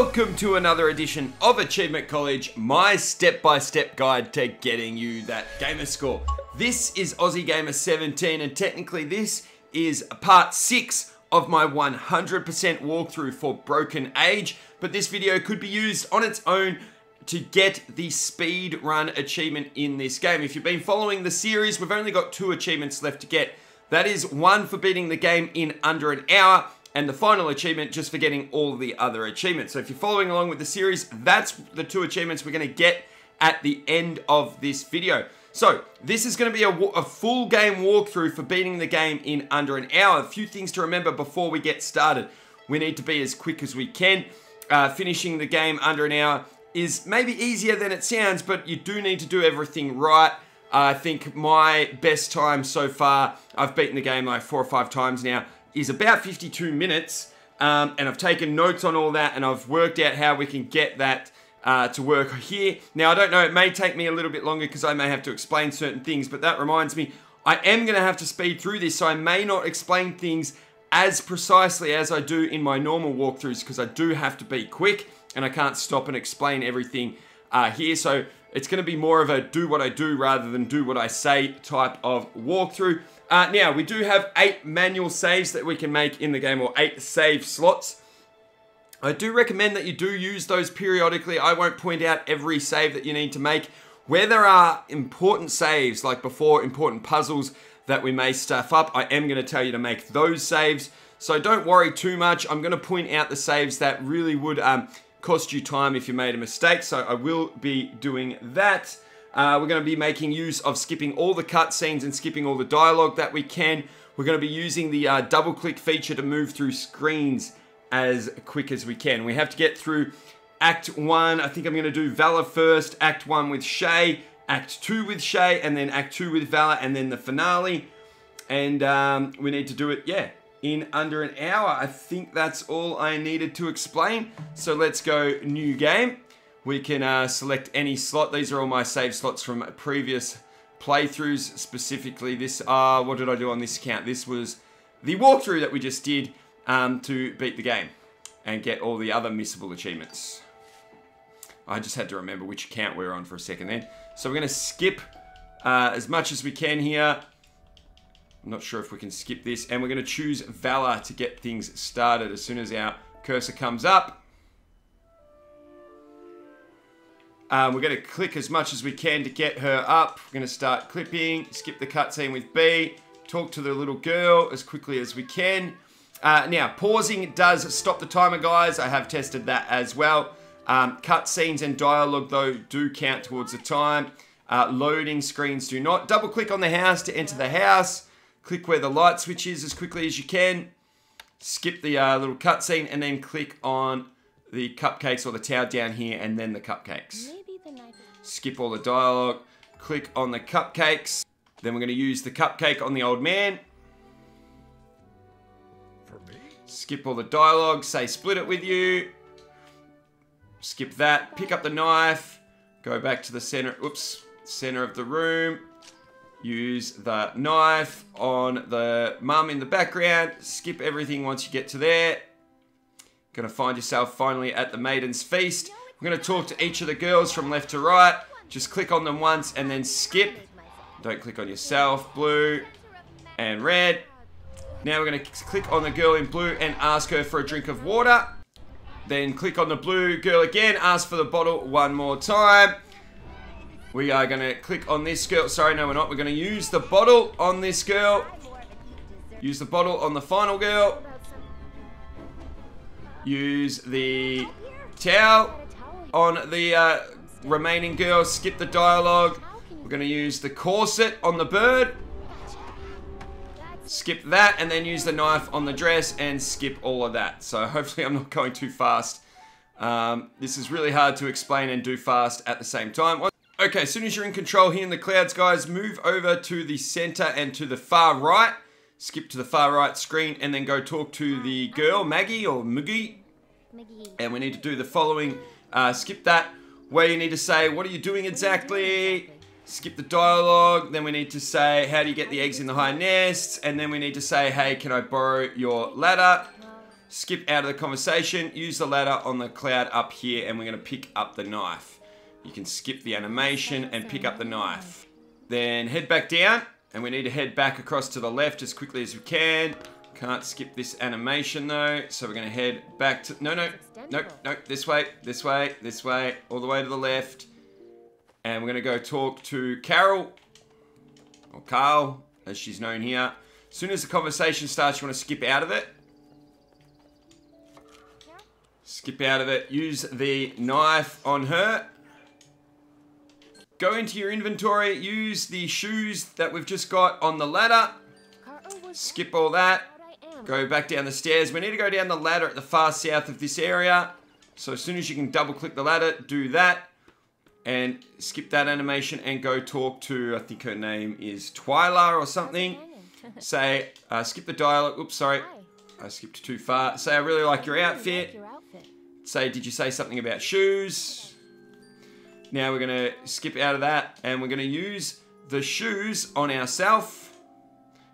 Welcome to another edition of Achievement College, my step-by-step guide to getting you that gamer score. This is Aussie Gamer 17 and technically this is part 6 of my 100% walkthrough for Broken Age, but this video could be used on its own to get the speed run achievement in this game. If you've been following the series, we've only got two achievements left to get. That is one for beating the game in under an hour, and the final achievement just for getting all the other achievements. So if you're following along with the series, that's the two achievements we're going to get at the end of this video. So this is going to be a, a, full game walkthrough for beating the game in under an hour. A few things to remember before we get started. We need to be as quick as we can. Uh, finishing the game under an hour is maybe easier than it sounds, but you do need to do everything right. Uh, I think my best time so far, I've beaten the game like four or five times now, is about 52 minutes. Um, and I've taken notes on all that and I've worked out how we can get that uh, to work here. Now, I don't know, it may take me a little bit longer because I may have to explain certain things, but that reminds me, I am going to have to speed through this, so I may not explain things as precisely as I do in my normal walkthroughs because I do have to be quick and I can't stop and explain everything uh, here. So it's going to be more of a do what I do rather than do what I say type of walkthrough. Uh, now, we do have eight manual saves that we can make in the game, or eight save slots. I do recommend that you do use those periodically. I won't point out every save that you need to make. Where there are important saves, like before important puzzles that we may stuff up, I am going to tell you to make those saves. So don't worry too much. I'm going to point out the saves that really would um, cost you time if you made a mistake. So I will be doing that. Uh, we're going to be making use of skipping all the cutscenes and skipping all the dialogue that we can. We're going to be using the uh, double click feature to move through screens as quick as we can. We have to get through Act 1. I think I'm going to do Valor first, Act 1 with Shay, Act 2 with Shay, and then Act 2 with Valor, and then the finale. And um, we need to do it, yeah, in under an hour. I think that's all I needed to explain. So let's go new game. We can uh, select any slot. These are all my save slots from previous playthroughs. Specifically this, uh, what did I do on this account? This was the walkthrough that we just did um, to beat the game and get all the other missable achievements. I just had to remember which account we are on for a second then. So we're going to skip uh, as much as we can here. I'm not sure if we can skip this. And we're going to choose Valor to get things started as soon as our cursor comes up. Um, we're going to click as much as we can to get her up. We're going to start clipping, skip the cutscene with B, talk to the little girl as quickly as we can. Uh, now, pausing does stop the timer, guys. I have tested that as well. Um, cutscenes and dialogue, though, do count towards the time. Uh, loading screens do not. Double click on the house to enter the house. Click where the light switch is as quickly as you can. Skip the uh, little cutscene and then click on the cupcakes or the tower down here and then the cupcakes. Skip all the dialogue. Click on the cupcakes. Then we're going to use the cupcake on the old man. Skip all the dialogue. Say split it with you. Skip that. Pick up the knife. Go back to the center. Oops. Center of the room. Use the knife on the mum in the background. Skip everything once you get to there. Gonna find yourself finally at the Maiden's Feast. We're gonna talk to each of the girls from left to right. Just click on them once and then skip. Don't click on yourself. Blue and red. Now we're gonna click on the girl in blue and ask her for a drink of water. Then click on the blue girl again, ask for the bottle one more time. We are going to click on this girl. Sorry, no, we're not. We're going to use the bottle on this girl. Use the bottle on the final girl. Use the towel on the uh, remaining girl. Skip the dialogue. We're going to use the corset on the bird. Skip that and then use the knife on the dress and skip all of that. So hopefully I'm not going too fast. Um, this is really hard to explain and do fast at the same time. Okay, as soon as you're in control here in the clouds, guys, move over to the center and to the far right. Skip to the far right screen and then go talk to the girl, Maggie or Moogie. And we need to do the following. Uh, skip that where you need to say, what are you doing exactly? Skip the dialogue. Then we need to say, how do you get the eggs in the high nests? And then we need to say, hey, can I borrow your ladder? skip out of the conversation, use the ladder on the cloud up here, and we're going to pick up the knife. You can skip the animation and pick up the knife. Then head back down, and we need to head back across to the left as quickly as we can. Can't skip this animation though, so we're gonna head back to, no, no, no, no, this way, this way, this way, all the way to the left. And we're gonna go talk to Carol, or Carl, as she's known here. As soon as the conversation starts, you wanna skip out of it. Skip out of it, use the knife on her. Go into your inventory, use the shoes that we've just got on the ladder. Skip all that. Go back down the stairs. We need to go down the ladder at the far south of this area. So as soon as you can double click the ladder, do that. And skip that animation and go talk to, I think her name is Twyla or something. Say, uh, skip the dialogue. Oops, sorry. I skipped too far. Say, I really like your outfit. Say, did you say something about shoes? Now we're going to skip out of that and we're going to use the shoes on ourselves.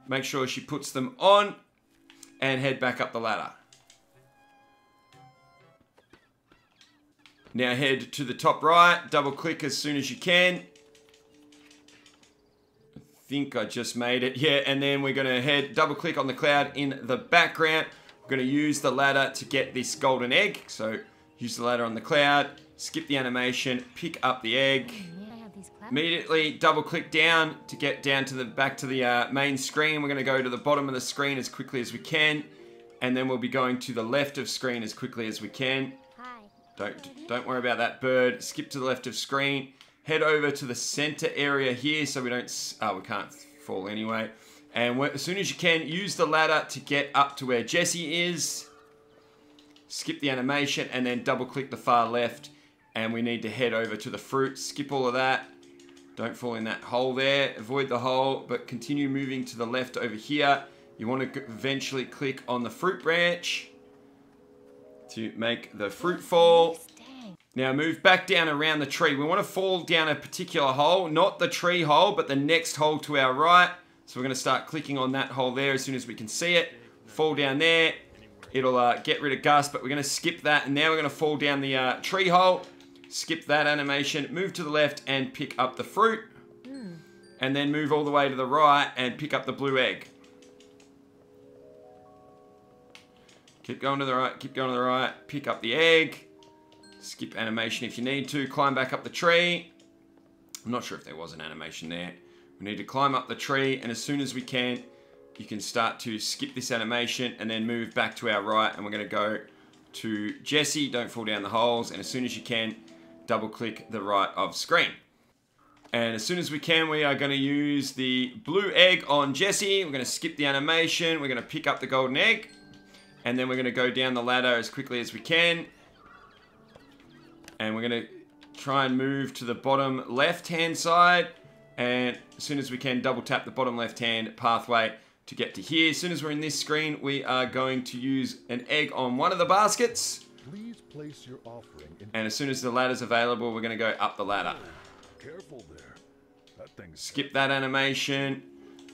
Make sure she puts them on and head back up the ladder. Now head to the top right, double click as soon as you can. I think I just made it. Yeah, and then we're gonna head, double click on the cloud in the background. We're gonna use the ladder to get this golden egg. So use the ladder on the cloud, skip the animation, pick up the egg. Immediately double click down to get down to the back to the uh, main screen. We're going to go to the bottom of the screen as quickly as we can. And then we'll be going to the left of screen as quickly as we can. Don't, don't worry about that bird. Skip to the left of screen. Head over to the center area here so we don't... Oh, we can't fall anyway. And as soon as you can, use the ladder to get up to where Jesse is. Skip the animation and then double click the far left. And we need to head over to the fruit. Skip all of that don't fall in that hole there. Avoid the hole, but continue moving to the left over here. You want to eventually click on the fruit branch to make the fruit fall. Now move back down around the tree. We want to fall down a particular hole, not the tree hole, but the next hole to our right. So we're going to start clicking on that hole there as soon as we can see it. Fall down there. It'll uh, get rid of Gus, but we're going to skip that. And now we're going to fall down the uh, tree hole skip that animation, move to the left and pick up the fruit. Mm. And then move all the way to the right and pick up the blue egg. Keep going to the right, keep going to the right, pick up the egg. Skip animation if you need to, climb back up the tree. I'm not sure if there was an animation there. We need to climb up the tree and as soon as we can, you can start to skip this animation and then move back to our right and we're gonna go to Jesse, don't fall down the holes, and as soon as you can, double click the right of screen. And as soon as we can, we are going to use the blue egg on Jesse. We're going to skip the animation. We're going to pick up the golden egg. And then we're going to go down the ladder as quickly as we can. And we're going to try and move to the bottom left-hand side. And as soon as we can, double tap the bottom left-hand pathway to get to here. As soon as we're in this screen, we are going to use an egg on one of the baskets. Please place your offering and as soon as the ladder's available, we're going to go up the ladder. Careful there. That thing's skip that animation.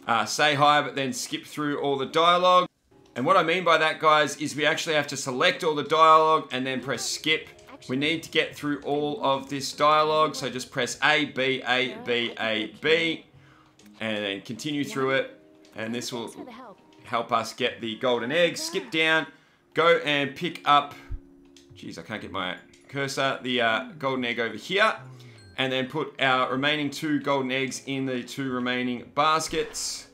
Uh, say hi, but then skip through all the dialogue. And what I mean by that, guys, is we actually have to select all the dialogue and then press skip. We need to get through all of this dialogue, so just press A, B, A, B, A, B, and then continue through it. And this will help us get the golden egg. Skip down, go and pick up Jeez, I can't get my cursor, the uh, golden egg over here. And then put our remaining two golden eggs in the two remaining baskets.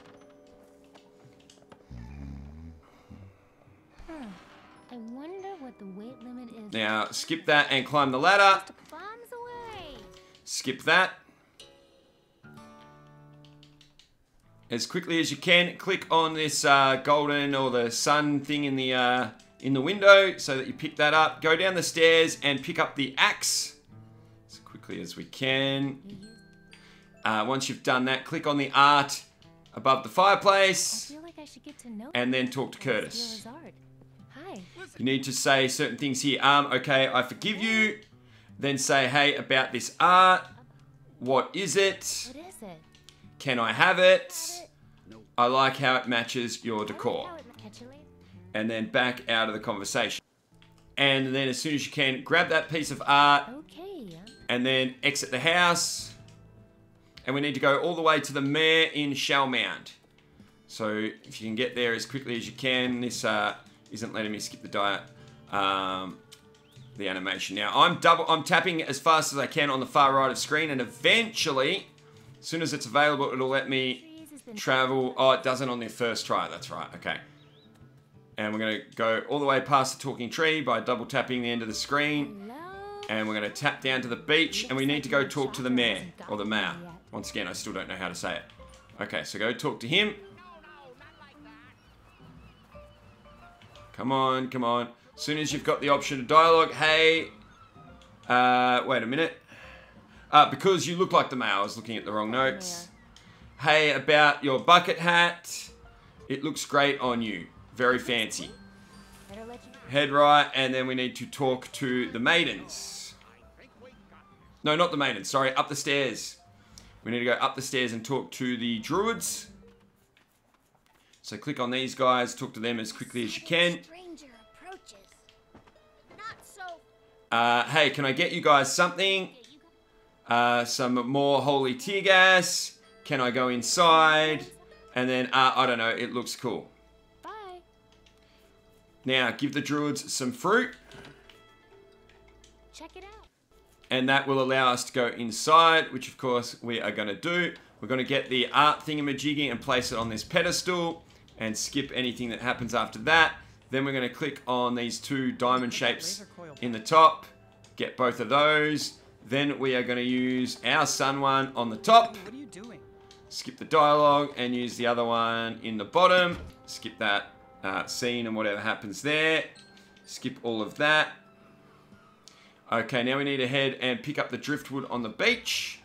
I wonder what the weight limit is. Now, skip that and climb the ladder. Skip that. As quickly as you can, click on this uh, golden or the sun thing in the uh, in the window so that you pick that up. Go down the stairs and pick up the axe as quickly as we can. Uh, once you've done that, click on the art above the fireplace like and then talk to Curtis. You need to say certain things here. Um, okay, I forgive you. Then say, hey, about this art. What is it? What is it? Can I have it? I like how it matches your decor. And then back out of the conversation. And then as soon as you can, grab that piece of art Okay. and then exit the house. And we need to go all the way to the mayor in Shellmound. So if you can get there as quickly as you can, this uh, isn't letting me skip the diet, um, the animation. Now I'm double, I'm tapping as fast as I can on the far right of screen, and eventually, as soon as it's available, it'll let me Trees has been travel. Oh, it doesn't on the first try. That's right. Okay. And we're going to go all the way past the talking tree by double tapping the end of the screen. And we're going to tap down to the beach and we need to go talk to the mayor or the mayor. Once again, I still don't know how to say it. Okay, so go talk to him. Come on, come on. As soon as you've got the option of dialogue, hey, uh, wait a minute. Uh, because you look like the mayor, I was looking at the wrong notes. Hey, about your bucket hat. It looks great on you. Very fancy. Head right, and then we need to talk to the maidens. No, not the maidens, sorry, up the stairs. We need to go up the stairs and talk to the druids. So click on these guys, talk to them as quickly as you can. Uh, hey, can I get you guys something? Uh, some more holy tear gas. Can I go inside? And then, uh, I don't know, it looks cool. Bye. Now, give the druids some fruit. Check it out. and that will allow us to go inside, which of course we are going to do. We're going to get the art thingamajiggy and place it on this pedestal and skip anything that happens after that. Then we're going to click on these two diamond shapes in the top, get both of those. Then we are going to use our sun one on the top, What are you doing? skip the dialogue and use the other one in the bottom. Skip that uh, scene and whatever happens there. Skip all of that. Okay, now we need to head and pick up the driftwood on the beach.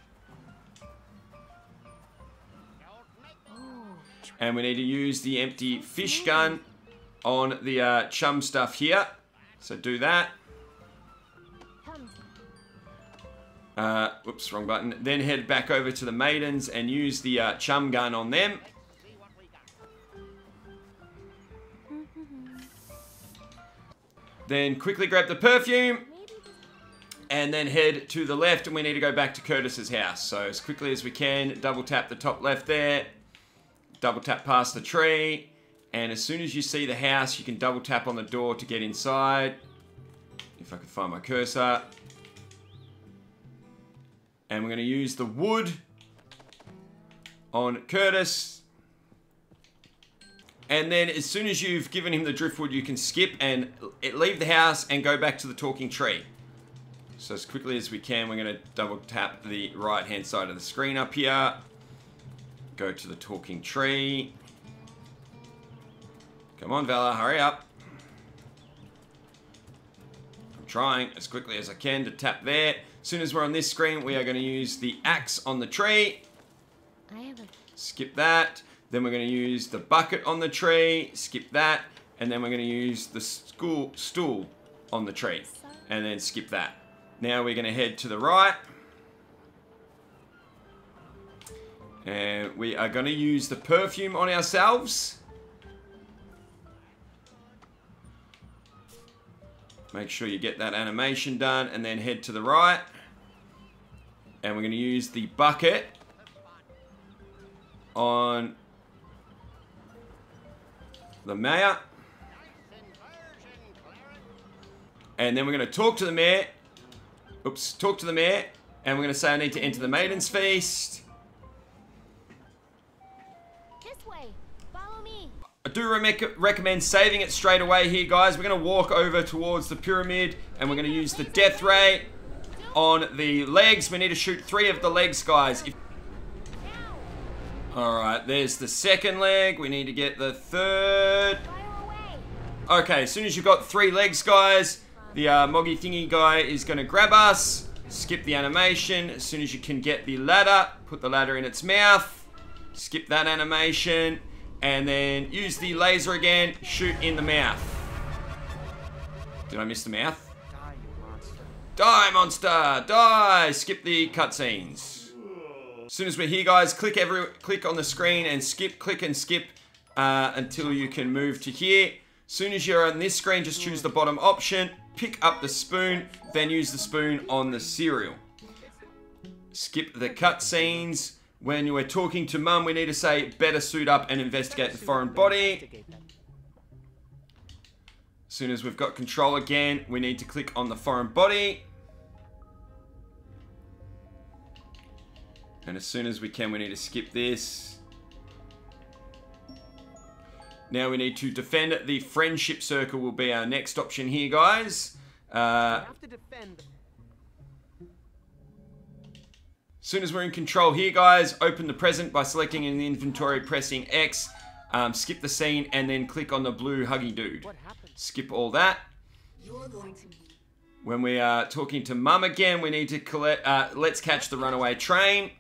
And we need to use the empty fish gun on the uh, chum stuff here. So do that. Uh, whoops, wrong button. Then head back over to the maidens and use the uh, chum gun on them. Then quickly grab the perfume and then head to the left and we need to go back to Curtis's house. So as quickly as we can, double tap the top left there, double tap past the tree, and as soon as you see the house, you can double tap on the door to get inside. If I could find my cursor. And we're going to use the wood on Curtis. And then as soon as you've given him the driftwood, you can skip and leave the house and go back to the talking tree. So as quickly as we can, we're going to double tap the right hand side of the screen up here. Go to the talking tree. Come on, Vala, hurry up. I'm trying as quickly as I can to tap there. As soon as we're on this screen, we are going to use the axe on the tree. I have a. Skip that. Then we're going to use the bucket on the tree. Skip that. And then we're going to use the school stool on the tree. And then skip that. Now we're going to head to the right. And we are going to use the perfume on ourselves. Make sure you get that animation done and then head to the right. And we're going to use the bucket on the mayor. And then we're going to talk to the mayor. Oops, talk to the mayor. And we're going to say I need to enter the Maiden's Feast. This way. Follow me. I do rec- recommend saving it straight away here, guys. We're going to walk over towards the pyramid and we're going to use the death ray on the legs. We need to shoot three of the legs, guys. If-. Alright, there's the second leg. We need to get the third. Okay, as soon as you've got three legs, guys, the uh, Moggy Thingy guy is going to grab us. Skip the animation. As soon as you can get the ladder, put the ladder in its mouth. Skip that animation. And then use the laser again. Shoot in the mouth. Did I miss the mouth? Die, monster. Die, monster! Die! Skip the cutscenes. As soon as we're here, guys, click every click on the screen and skip, click and skip uh, until you can move to here. As soon as you're on this screen, just choose the bottom option, pick up the spoon, then use the spoon on the cereal. Skip the cutscenes. When you are talking to mum, we need to say, better suit up and investigate the foreign body. As soon as we've got control again, we need to click on the foreign body. And as soon as we can, we need to skip this. Now we need to defend the friendship circle will be our next option here, guys. Uh, have to defend. soon as we're in control here, guys, open the present by selecting in the inventory, pressing X, um, skip the scene, and then click on the blue huggy dude. Skip all that. When we are talking to mum again, we need to collect, uh, let's catch the runaway train.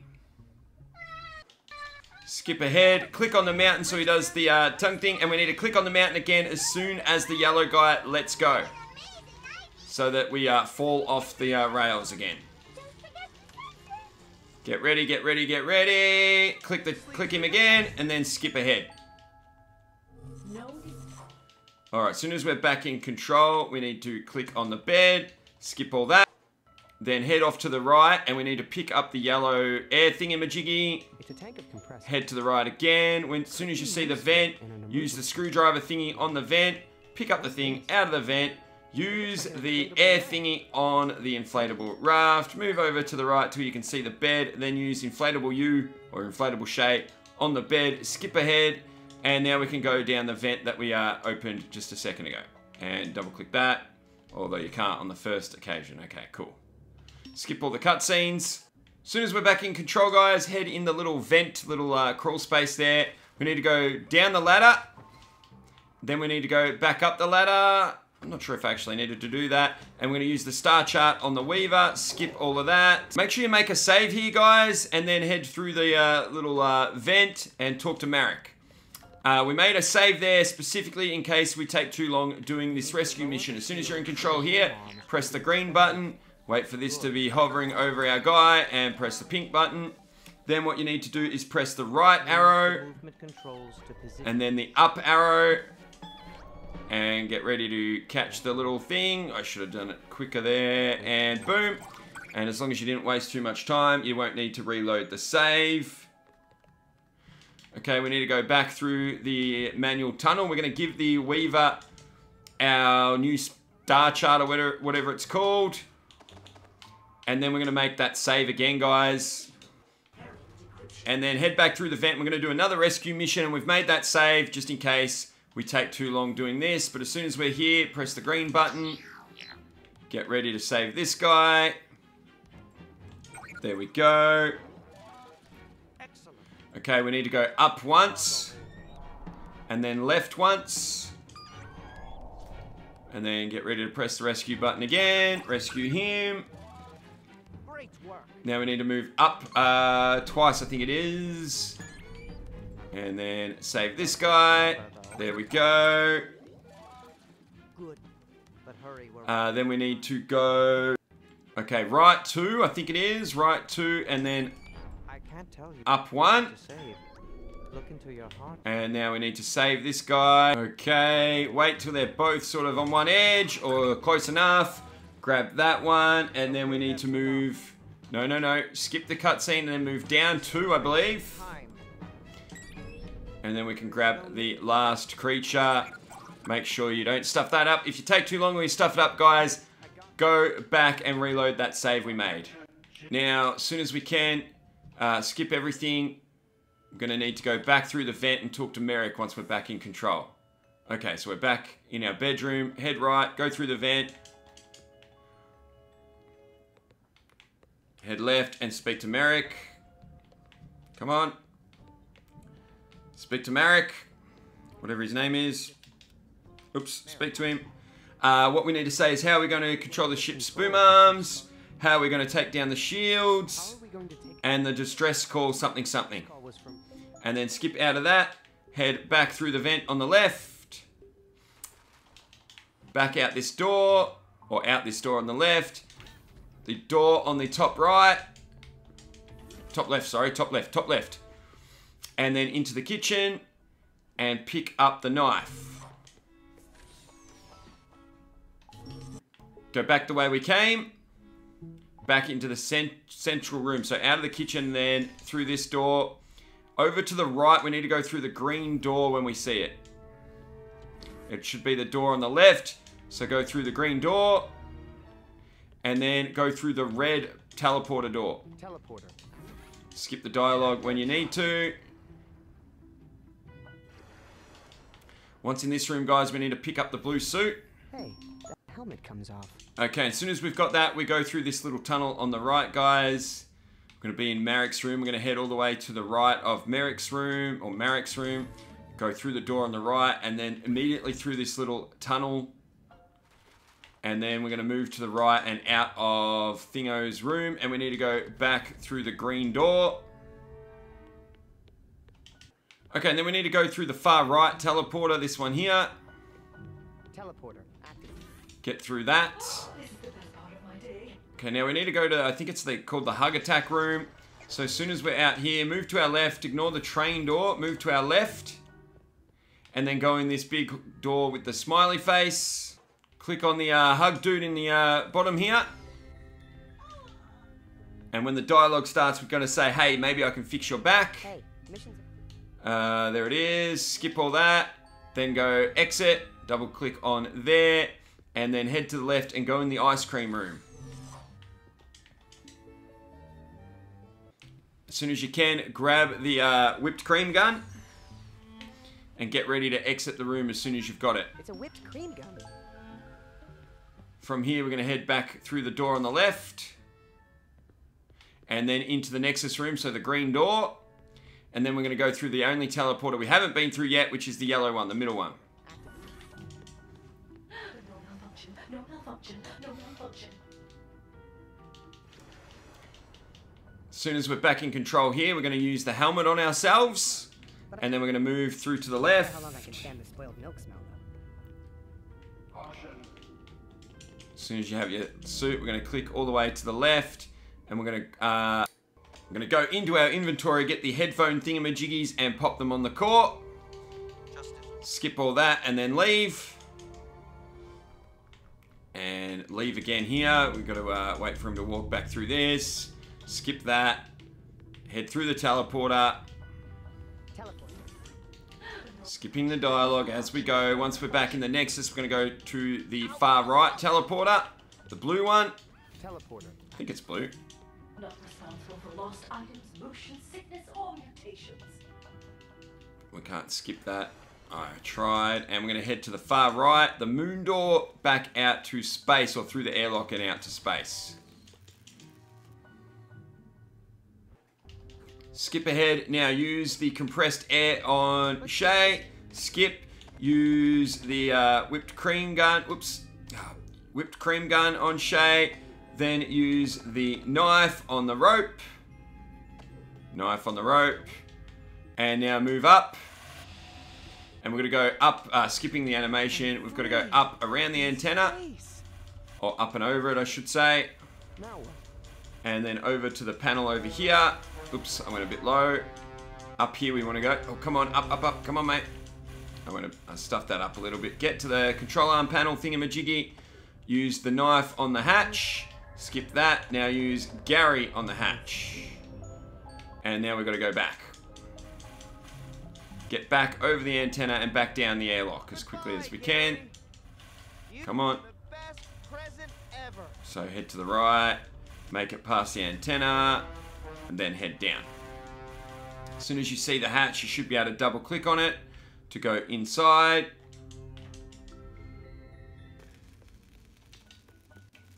Skip ahead, click on the mountain so he does the uh, tongue thing, and we need to click on the mountain again as soon as the yellow guy lets go. So that we uh, fall off the uh, rails again. Get ready, get ready, get ready. Click the click him again, and then skip ahead. All right, as soon as we're back in control, we need to click on the bed, skip all that, then head off to the right, and we need to pick up the yellow air thingamajiggy. It's a tank of compressed. Head to the right again. When as soon as you see the vent, use the screwdriver thingy on the vent, pick up the thing out of the vent, use the air thingy on the inflatable raft, move over to the right till you can see the bed, then use inflatable U or inflatable Shay on the bed, skip ahead, and now we can go down the vent that we uh, opened just a second ago. And double click that, although you can't on the first occasion. Okay, cool. Skip all the cutscenes. As soon as we're back in control, guys, head in the little vent, little uh, crawl space there. We need to go down the ladder. Then we need to go back up the ladder. I'm not sure if I actually needed to do that. And we're going to use the star chart on the Weaver. Skip all of that. Make sure you make a save here, guys. And then head through the uh, little uh, vent and talk to Marek. Uh, we made a save there specifically in case we take too long doing this rescue mission. As soon as you're in control here, press the green button. Wait for this to be hovering over our guy and press the pink button. Then what you need to do is press the right arrow Movement controls to position. and then the up arrow and get ready to catch the little thing. I should have done it quicker there and boom. And as long as you didn't waste too much time, you won't need to reload the save. Okay, we need to go back through the manual tunnel. We're going to give the Weaver our new star chart or whatever, whatever it's called. And then we're going to make that save again, guys. And then head back through the vent. We're going to do another rescue mission. And we've made that save just in case we take too long doing this. But as soon as we're here, press the green button. Get ready to save this guy. There we go. Okay, we need to go up once. And then left once. And then get ready to press the rescue button again. Rescue him. Now we need to move up uh, twice, I think it is. And then save this guy. There we go. Good. But hurry. Uh, then we need to go... Okay, right two, I think it is. Right two, and then I can't tell you. up one. Look into your heart. And now we need to save this guy. Okay, wait till they're both sort of on one edge or close enough. Grab that one, and then we need to move... No, no, no. Skip the cutscene and then move down two, I believe. And then we can grab the last creature. Make sure you don't stuff that up. If you take too long when you stuff it up, guys, go back and reload that save we made. Now, as soon as we can, uh, skip everything. I'm going to need to go back through the vent and talk to Marek once we're back in control. Okay, so we're back in our bedroom. Head right, go through the vent. Head left and speak to Marek. Come on. Speak to Marek. whatever his name is. Oops, speak to him. Uh, what we need to say is how are we're going to control the ship's boom arms, how are we're going to take down the shields, are we going to take and the distress call something something. call was from? And then skip out of that, head back through the vent on the left, back out this door, or out this door on the left, the door on the top right. Top left, sorry. Top left, top left. And then into the kitchen. And pick up the knife. Go back the way we came. Back into the cent central room. So out of the kitchen then, through this door. Over to the right, we need to go through the green door when we see it. It should be the door on the left. So go through the green door. And then go through the red teleporter door. Teleporter. Skip the dialogue when you need to. Once in this room, guys, we need to pick up the blue suit. Hey, the helmet comes off. Okay, as soon as we've got that, we go through this little tunnel on the right, guys. We're going to be in Marek's room. We're going to head all the way to the right of Marek's room, or Marek's room. Go through the door on the right, and then immediately through this little tunnel. And then we're going to move to the right and out of Thingo's room. And we need to go back through the green door. Okay, and then we need to go through the far right teleporter, this one here. Teleporter. Active. Get through that. Okay, now we need to go to, I think it's the, called the hug attack room. So as soon as we're out here, move to our left, ignore the train door, move to our left. And then go in this big door with the smiley face. Click on the uh, hug dude in the uh, bottom here. And when the dialogue starts, we're going to say, hey, maybe I can fix your back. Hey. Uh, there it is. Skip all that. Then go exit. Double click on there. And then head to the left and go in the ice cream room. As soon as you can, grab the uh, whipped cream gun. And get ready to exit the room as soon as you've got it. It's a whipped cream gun. From here, we're going to head back through the door on the left. And then into the Nexus room, so the green door. And then we're going to go through the only teleporter we haven't been through yet, which is the yellow one, the middle one. As soon as we're back in control here, we're going to use the helmet on ourselves. And then we're going to move through to the left. Soon as you have your suit, we're going to click all the way to the left. And we're going to... Uh, we're going to go into our inventory, get the headphone thingamajiggies, and pop them on the core. Skip all that, and then leave. And leave again here. We've got to uh, wait for him to walk back through this. Skip that. Head through the. Teleporter. Skipping the dialogue as we go. Once we're back in the Nexus, we're going to go to the far right teleporter. The blue one. Teleporter. I think it's blue. Not responsible for lost items, motion sickness, or mutations. We can't skip that. I tried. And we're going to head to the far right. The moon door back out to space or through the airlock and out to space. Skip ahead. Now use the compressed air on Shay. Skip. Use the uh, whipped cream gun. Whoops. Ah, Whipped cream gun on Shay. Then use the knife on the rope. Knife on the rope. And now move up. And we're going to go up, uh, skipping the animation. We've got to go up around the antenna. Or up and over it, I should say. And then over to the panel over here. Oops, I went a bit low. Up here we want to go. Oh, come on, up, up, up. Come on, mate. I want to uh, stuff that up a little bit. Get to the control arm panel thingamajiggy. Use the knife on the hatch. Skip that. Now use Gary on the hatch. And now we've got to go back. Get back over the antenna and back down the airlock as quickly as we can. Come on. The best present ever. So head to the right, make it past the antenna, and then head down. As soon as you see the hatch, you should be able to double click on it to go inside.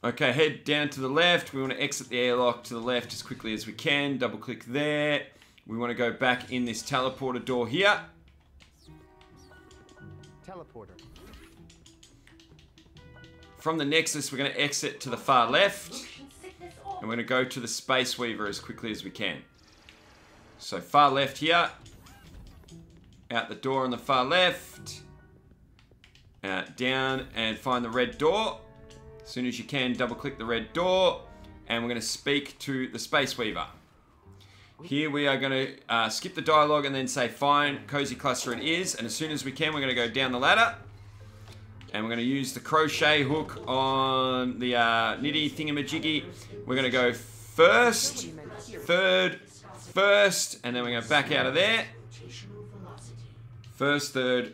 Okay, head down to the left. We want to exit the airlock to the left as quickly as we can. Double click there. We want to go back in this teleporter door here. Teleporter. From the Nexus, we're going to exit to the far left. And we're going to go to the Space Weaver as quickly as we can. So far left here. Out the door on the far left. Down and find the red door. As soon as you can, double click the red door. And we're going to speak to the Space Weaver. Here we are going to uh, skip the dialogue and then say, fine, cozy cluster it is. And as soon as we can, we're going to go down the ladder. And we're going to use the crochet hook on the uh, nitty thingamajiggy. We're going to go first, third, first, and then we're going to back out of there. First, third,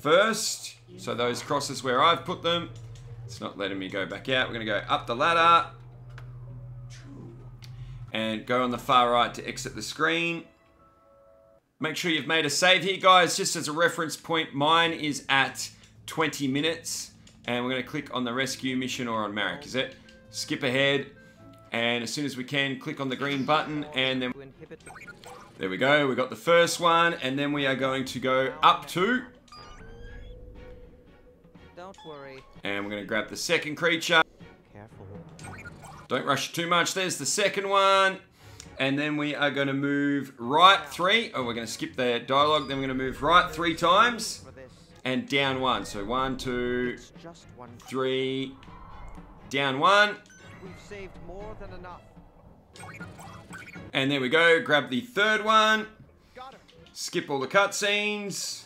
first. So those crosses where I've put them. It's not letting me go back out. We're going to go up the ladder. And go on the far right to exit the screen. Make sure you've made a save here, guys. Just as a reference point, mine is at 20 minutes. And we're going to click on the rescue mission or on Marek, is it? Skip ahead. And as soon as we can, click on the green button. And then... There we go. We got the first one. And then we are going to go up to... Don't worry. And we're going to grab the second creature. Careful. Don't rush too much. There's the second one. And then we are going to move right three. Oh, we're going to skip the dialogue. Then we're going to move right three times. And down one. So one, two, three. Down one. We've saved more than enough. And there we go. Grab the third one. Skip all the cutscenes.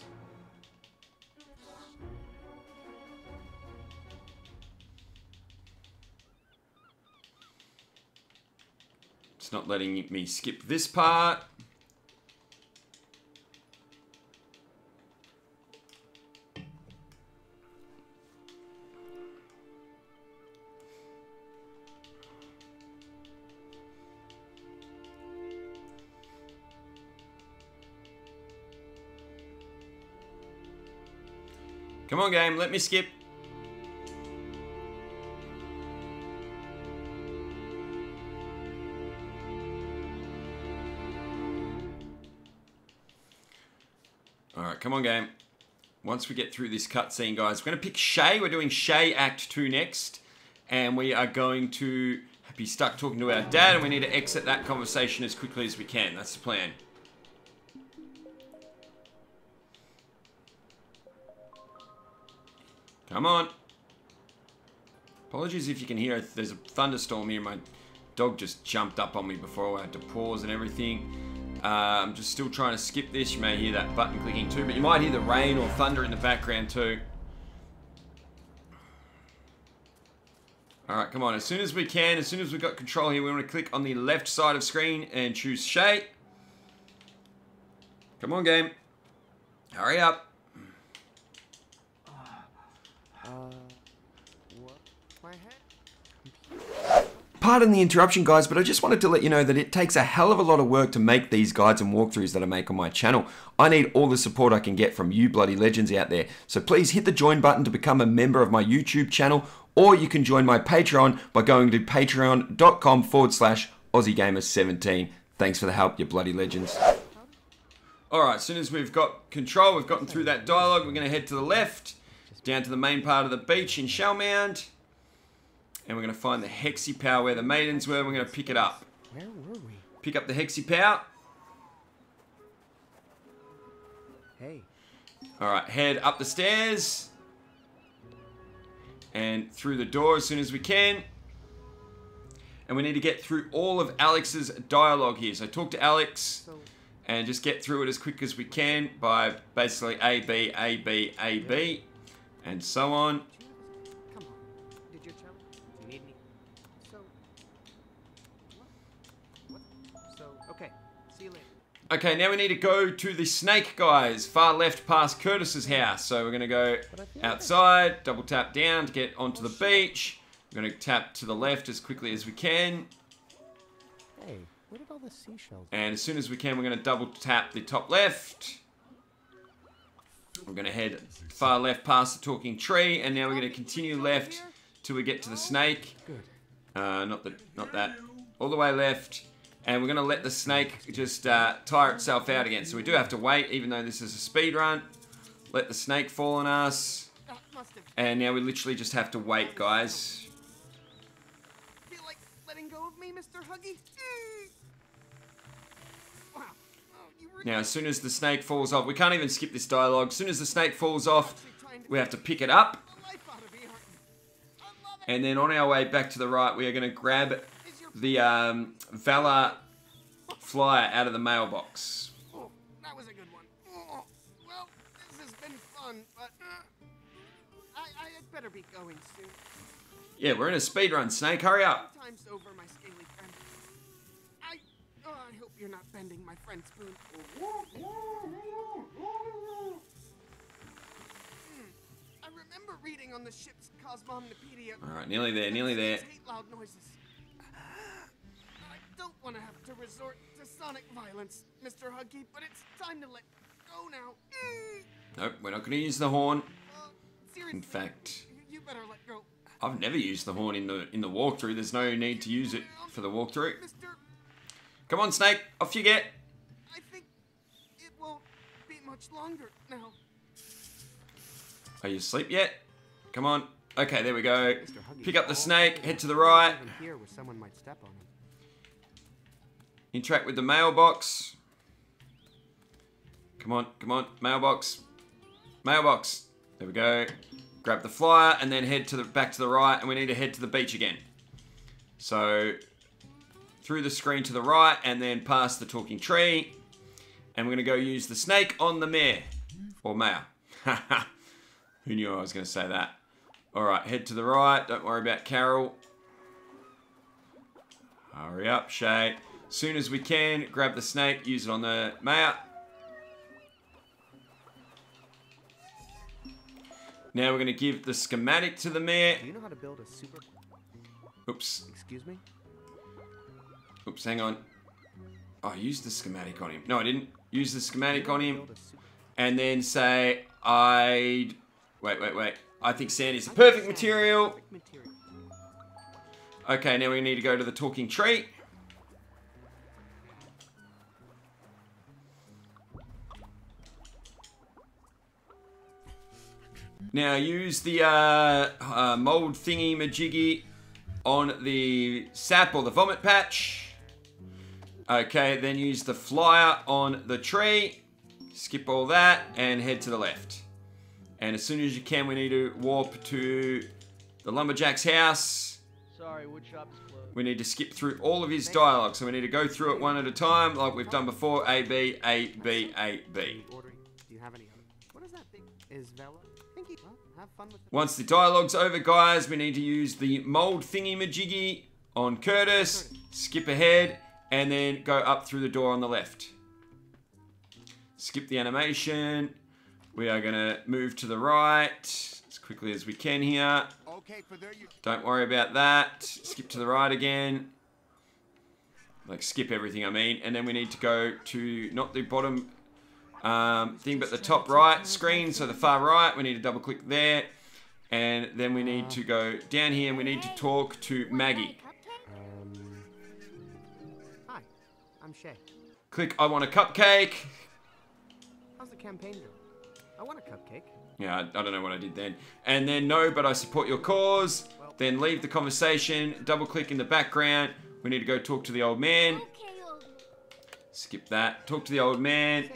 It's not letting me skip this part. Come on, game. Let me skip. All right, come on, game. Once we get through this cutscene, guys, we're going to pick Shay. We're doing Shay Act 2 next. And we are going to be stuck talking to our dad, and we need to exit that conversation as quickly as we can. That's the plan. Come on. Apologies if you can hear it. There's a thunderstorm here. My dog just jumped up on me before I had to pause and everything. Uh, I'm just still trying to skip this. You may hear that button clicking too, but you might hear the rain or thunder in the background too. Alright, come on. As soon as we can, as soon as we've got control here, we want to click on the left side of screen and choose shape. Come on, game. Hurry up. Uh, what? My head? Pardon the interruption, guys, but I just wanted to let you know that it takes a hell of a lot of work to make these guides and walkthroughs that I make on my channel. I need all the support I can get from you bloody legends out there. So please hit the join button to become a member of my YouTube channel, or you can join my Patreon by going to patreon.com forward slash AussieGamers17. Thanks for the help, you bloody legends. Alright, as soon as we've got control, we've gotten through that dialogue, we're going to head to the left, down to the main part of the beach in Shell Shellmound. And we're going to find the Hexipal where the maidens were. We're going to pick it up. Where were we? Pick up the Hexipal. Hey. Alright, head up the stairs. And through the door as soon as we can. And we need to get through all of Alex's dialogue here. So talk to Alex So, and just get through it as quick as we can by basically A, B, A, B, A, B, and so on. Okay, now we need to go to the snake guys, far left past Curtis's house. So we're gonna go outside, double tap down to get onto the beach. We're gonna tap to the left as quickly as we can. Hey, where did all the seashells And as soon as we can, we're gonna double tap the top left. We're gonna head far left past the talking tree, and now we're gonna continue left till we get to the snake. Good. Uh, not the, not that. All the way left, and we're gonna let the snake just uh, tire itself out again. So we do have to wait, even though this is a speed run. Let the snake fall on us, and now we literally just have to wait, guys. Feel like letting go of me, Mr. Huggy? Wow. Oh, Now, as soon as the snake falls off, we can't even skip this dialogue. As soon as the snake falls off, we have to pick it up. the life out of me, aren't you? I love it. And then on our way back to the right, we are going to grab the um, Valor flyer out of the mailbox. Oh, that was a good one. Oh, well, this has been fun, but uh, I, I had better be going soon. Yeah, we're in a speed run, Snake. Hurry up. Time's over, my scaly friend. I, oh, I hope you're not bending my friend Spoon. Hmm, I remember reading on the ship's Cosmomnopedia. All right, nearly there, nearly there. Hate loud noises. I don't want to have to resort to sonic violence, Mr. Huggy, but it's time to let go now. Nope, we're not going to use the horn. Uh, seriously, In fact, you- you better let go. I've never used the horn in the in the walkthrough. There's no need to use it for the walkthrough. Mr. Come on, Snake. Off you get. I think it won't be much longer now. Are you asleep yet? Come on. Okay, there we go. Pick up the snake, head to the right, interact with the mailbox. Come on, come on, mailbox. Mailbox. There we go. Grab the flyer and then head to the back to the right and we need to head to the beach again. So through the screen to the right and then past the talking tree. And we're gonna go use the snake on the mare. Or mare. Who knew I was gonna say that? Alright, head to the right. Don't worry about Carol. Hurry up, Shay. Soon as we can, grab the snake, use it on the mare. Now we're going to give the schematic to the mare. Do you know how to build a super... Oops. Excuse me? Oops, hang on. Oh, I used the schematic on him. No, I didn't. Use the schematic on him. And then say, I'd... Wait, wait, wait. I think sand is the. Perfect material. Okay, now we need to go to the talking tree. Now use the uh, uh, mold thingy majiggy on the sap or the vomit patch. Okay, then use the flyer on the tree. Skip all that and head to the left. And as soon as you can, we need to warp to the lumberjack's house. Sorry, woodshop is closed. We need to skip through all of his dialogue, so we need to go through it one at a time, like we've done before. A B A B A B. Ordering. Do you have any. What is that thing? Is Vella? Think well, have fun with it. Once the dialogue's over, guys, we need to use the mold thingy majiggy on Curtis. Skip ahead, and then go up through the door on the left. Skip the animation. We are gonna move to the right as quickly as we can here. Okay, for there you. Don't worry about that. Skip to the right again. Like skip everything, I mean. And then we need to go to not the bottom um, thing, but the top right screen. So the far right, we need to double click there. And then we need to go down here and we need to talk to Maggie. Um... Hi, I'm Shay. Click I want a cupcake. How's the campaign going? I want a cupcake. Yeah, I, I don't know what I did then. And then no, but I support your cause. Then leave the conversation. Double click in the background. We need to go talk to the old man. Okay, old Skip that. Talk to the old man.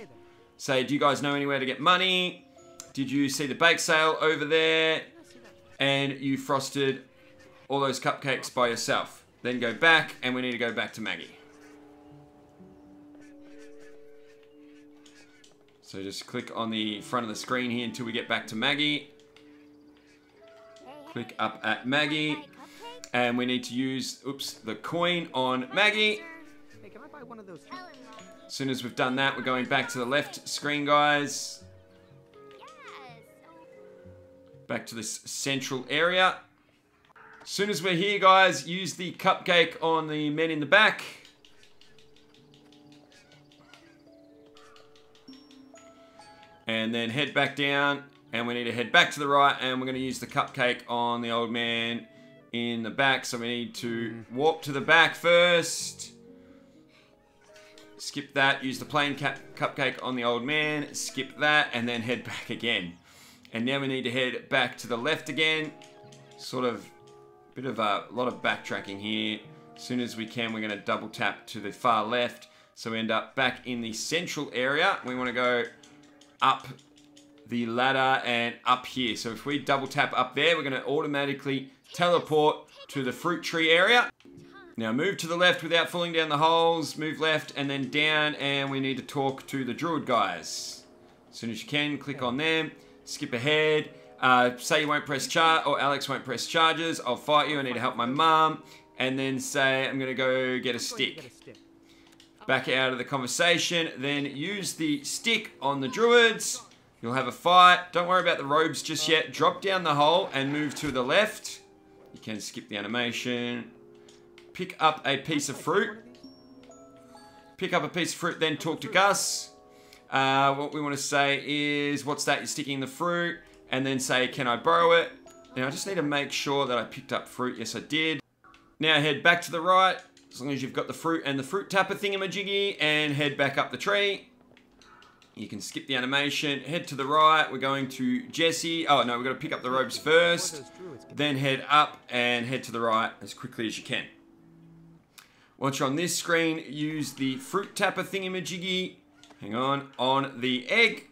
Say do you guys know anywhere to get money? Did you see the bake sale over there? And you frosted all those cupcakes by yourself. Then go back, and we need to go back to Maggie. So just click on the front of the screen here until we get back to Maggie. Click up at Maggie. got a cupcake? And we need to use, oops, the coin on Maggie. Hey, can I buy one of those? Tell him, Mom. As soon as we've done that, we're going back to the left screen, guys. Back to this central area. As soon as we're here, guys, use the cupcake on the men in the back. And then head back down. And we need to head back to the right. And we're going to use the cupcake on the old man in the back. So we need to mm-hmm. warp to the back first. Skip that. Use the plain cupcake on the old man. Skip that. And then head back again. And now we need to head back to the left again. Sort of bit of a lot of backtracking here. As soon as we can, we're going to double tap to the far left. So we end up back in the central area. We want to go up the ladder and up here. So if we double tap up there, we're going to automatically teleport to the fruit tree area. Now move to the left without falling down the holes. Move left and then down and we need to talk to the druid guys. As soon as you can, click on them. Skip ahead. Uh, say you won't press char or Alex won't press charges. I'll fight you. I need to help my mum. And then say I'm gonna go get a Going to stick. Get a stick. Back out of the conversation. Then use the stick on the druids. You'll have a fight. Don't worry about the robes just yet. Drop down the hole and move to the left. You can skip the animation. Pick up a piece of fruit. Pick up a piece of fruit, then talk to Gus. Uh, what we want to say is, what's that? You're sticking the fruit, and then say, can I borrow it? Now I just need to make sure that I picked up fruit. Yes, I did. Now head back to the right, as long as you've got the fruit and the fruit tapper thingamajiggy, and head back up the tree. You can skip the animation. Head to the right. We're going to Jesse. Oh no, we've got to pick up the ropes first. Then head up and head to the right as quickly as you can. Once you're on this screen, use the fruit tapper thingamajiggy. Hang on, on the egg.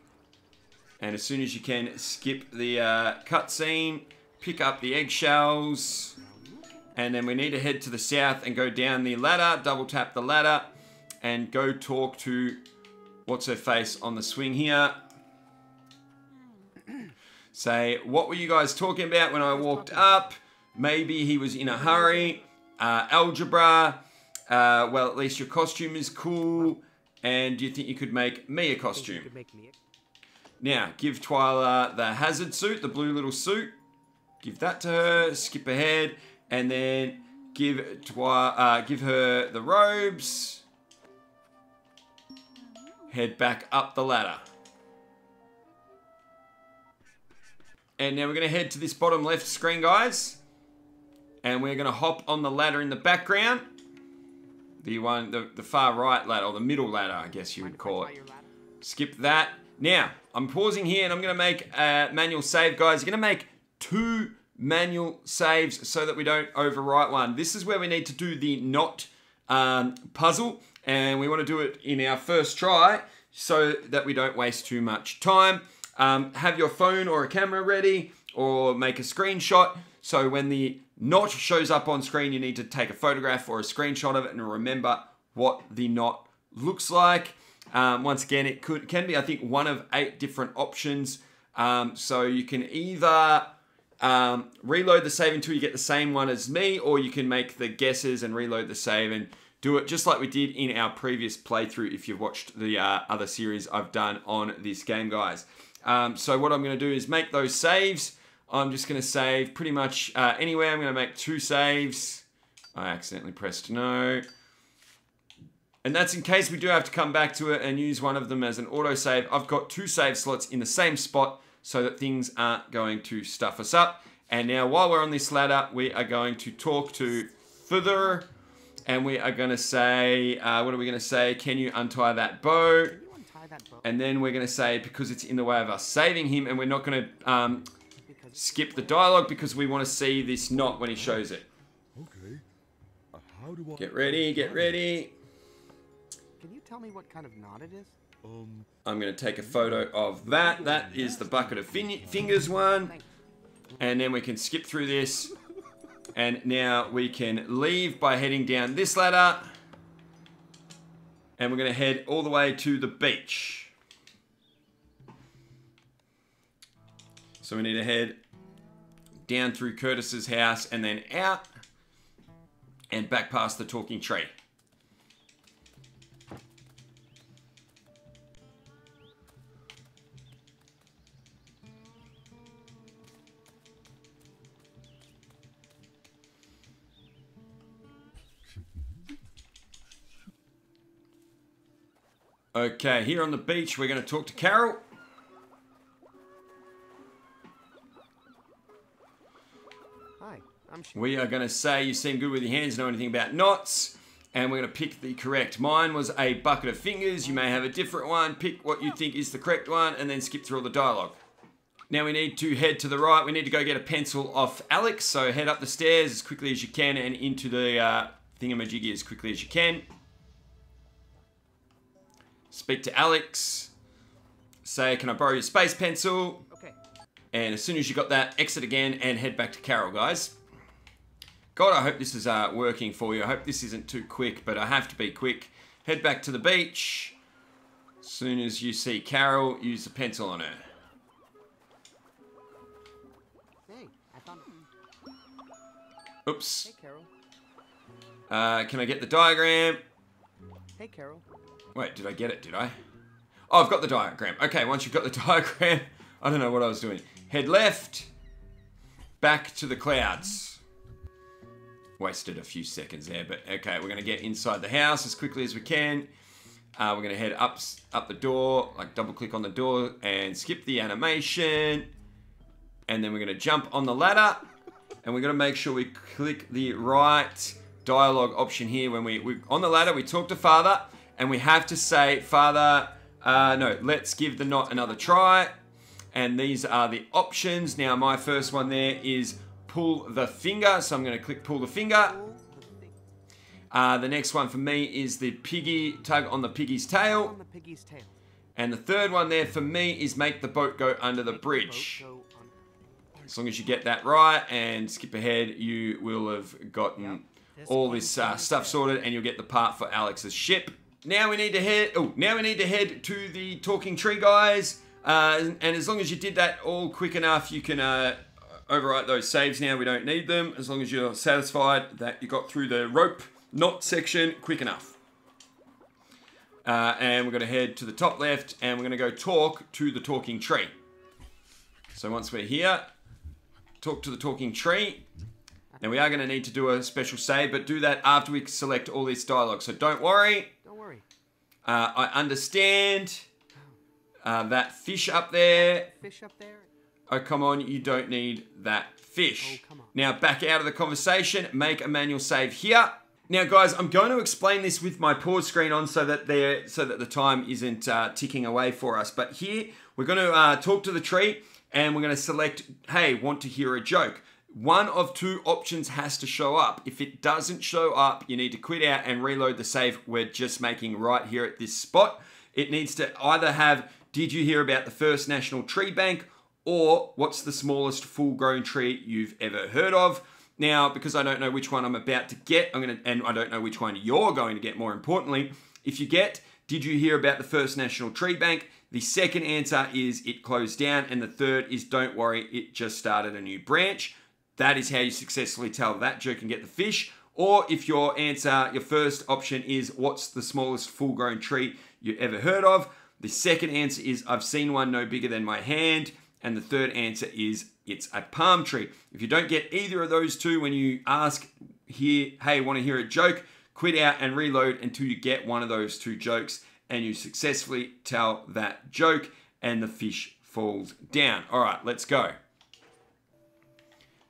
And as soon as you can, skip the uh, cutscene, pick up the eggshells. And then we need to head to the south and go down the ladder, double tap the ladder, and go talk to what's her face on the swing here. Say, what were you guys talking about when I walked up? Maybe he was in a hurry. Uh, algebra. Uh, well, at least your costume is cool. And do you think you could make me a costume? me a- Now, give Twyla the hazard suit, the blue little suit. Give that to her. Skip ahead, and then give Twy, uh, give her the robes. Head back up the ladder. And now we're going to head to this bottom left screen, guys. And we're going to hop on the ladder in the background. The one, the, the far right ladder, or the middle ladder, I guess you would Mind if I call it. Skip that. Now, I'm pausing here and I'm going to make a manual save, guys. You're going to make two manual saves so that we don't overwrite one. This is where we need to do the not um, puzzle, and we want to do it in our first try so that we don't waste too much time. Um, have your phone or a camera ready, or make a screenshot. So when the knot shows up on screen, you need to take a photograph or a screenshot of it and remember what the knot looks like. Um, once again, it could can be I think one of eight different options. Um, so you can either um, reload the save until you get the same one as me, or you can make the guesses and reload the save and do it just like we did in our previous playthrough. If you've watched the uh, other series I've done on this game, guys. Um, so what I'm going to do is make those saves. I'm just going to save pretty much uh, anywhere. I'm going to make two saves. I accidentally pressed no. And that's in case we do have to come back to it and use one of them as an autosave. I've got two save slots in the same spot so that things aren't going to stuff us up. And now while we're on this ladder, we are going to talk to Further. And we are going to say, uh, what are we going to say? Can you untie that bow? Can you untie that bow? And then we're going to say, because it's in the way of us saving him, and we're not going to um, skip the dialogue because we want to see this knot when he shows it. Okay. Uh, how do I Get ready, get ready. can you tell me what kind of knot it is? Um, I'm going to take a photo of that. That is the bucket of fin- fingers one. And then we can skip through this. And now we can leave by heading down this ladder. And we're going to head all the way to the beach. So we need to head down through Curtis's house and then out and back past the talking tree. Okay, here on the beach, we're going to talk to Carol. We are going to say you seem good with your hands, know anything about knots, and we're going to pick the correct. Mine was a bucket of fingers. You may have a different one. Pick what you think is the correct one, and then skip through all the dialogue. Now we need to head to the right. We need to go get a pencil off Alex. So head up the stairs as quickly as you can and into the uh, thingamajiggy as quickly as you can. Speak to Alex. Say, can I borrow your space pencil? Okay. And as soon as you got that, exit again and head back to Carol, guys. God, I hope this is uh, working for you. I hope this isn't too quick, but I have to be quick. Head back to the beach. As soon as you see Carol, use the pencil on her. Hey, I found it. Oops. Hey, Carol. Uh, can I get the diagram? Hey, Carol. Wait, did I get it? Did I? Oh, I've got the diagram. Okay, once you've got the diagram, I don't know what I was doing. Head left, back to the clouds. Wasted a few seconds there, but okay, we're gonna get inside the house as quickly as we can. Uh, we're gonna head up, up the door, like double click on the door and skip the animation. And then we're gonna jump on the ladder and we're gonna make sure we click the right dialogue option here. When we, we on the ladder, we talk to father and we have to say, father, uh, no, let's give the knot another try. And these are the options. Now, my first one there is pull the finger. So I'm going to click pull the finger. Uh, the next one for me is the piggy tug on the piggy's tail. the piggy's tail. And the third one there for me is make the boat go under the bridge. boat go under- As long as you get that right and skip ahead, you will have gotten all this uh, stuff sorted, and you'll get the part for Alex's ship. Now we need to head. Oh, now we need to head to the talking tree, guys. Uh, and, and as long as you did that all quick enough, you can uh, overwrite those saves. Now we don't need them, as long as you're satisfied that you got through the rope knot section quick enough. Uh, and we're going to head to the top left, and we're going to go talk to the talking tree. So once we're here, talk to the talking tree. Now we are going to need to do a special save, but do that after we select all this dialogue. So don't worry. Don't worry. Uh, I understand uh, that fish up there. Fish up there. Oh, come on, you don't need that fish. Oh. Now back out of the conversation, make a manual save here. Now, guys, I'm going to explain this with my pause screen on so that there, so that the time isn't uh, ticking away for us. But here, we're going to uh, talk to the tree, and we're going to select, hey, want to hear a joke. One of two options has to show up. If it doesn't show up, you need to quit out and reload the save we're just making right here at this spot. It needs to either have, did you hear about the first national tree bank, or what's the smallest full grown tree you've ever heard of. Now, because I don't know which one I'm about to get, I'm gonna, and I don't know which one you're going to get more importantly, if you get, did you hear about the first national tree bank? The second answer is it closed down, and the third is don't worry, it just started a new branch. That is how you successfully tell that joke and get the fish. Or if your answer, your first option is what's the smallest full grown tree you ever heard of? The second answer is I've seen one no bigger than my hand. And the third answer is it's a palm tree. If you don't get either of those two when you ask here, hey, want to hear a joke, quit out and reload until you get one of those two jokes and you successfully tell that joke and the fish falls down. All right, let's go.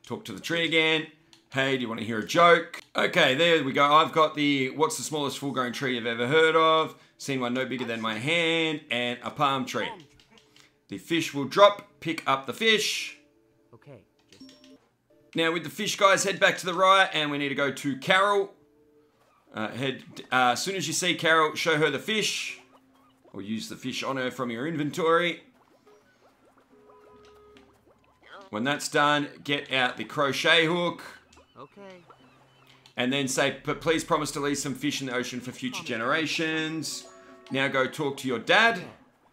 Talk to the tree again. Hey, do you want to hear a joke? Okay, there we go. I've got the what's the smallest full grown tree you've ever heard of? Seen one no bigger than my hand and a palm tree. The fish will drop, pick up the fish. Okay. Just Now with the fish guys, head back to the right and we need to go to Carol. Uh, head, uh, as soon as you see Carol, show her the fish. Or use the fish on her from your inventory. When that's done, get out the crochet hook. okay. And then say, but please promise to leave some fish in the ocean for future generations. Now go talk to your dad.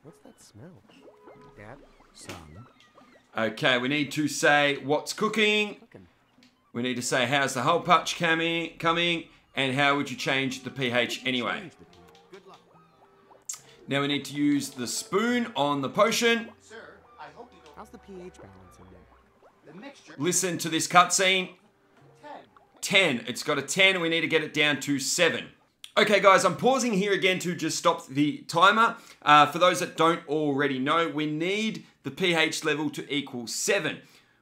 What's that smell? Dad. Son, Okay, we need to say what's cooking. Cooking. We need to say how's the whole patch coming, coming, and how would you change the pH anyway. Change the pH. Good luck. Now we need to use the spoon on the potion. Sir, I hope you don't. How's the pH balance in there? The mixture. Listen to this cutscene. 10. 10. It's got a 10 and we need to get it down to 7. Okay guys, I'm pausing here again to just stop the timer. Uh, for those that don't already know, we need the pH level to equal 7.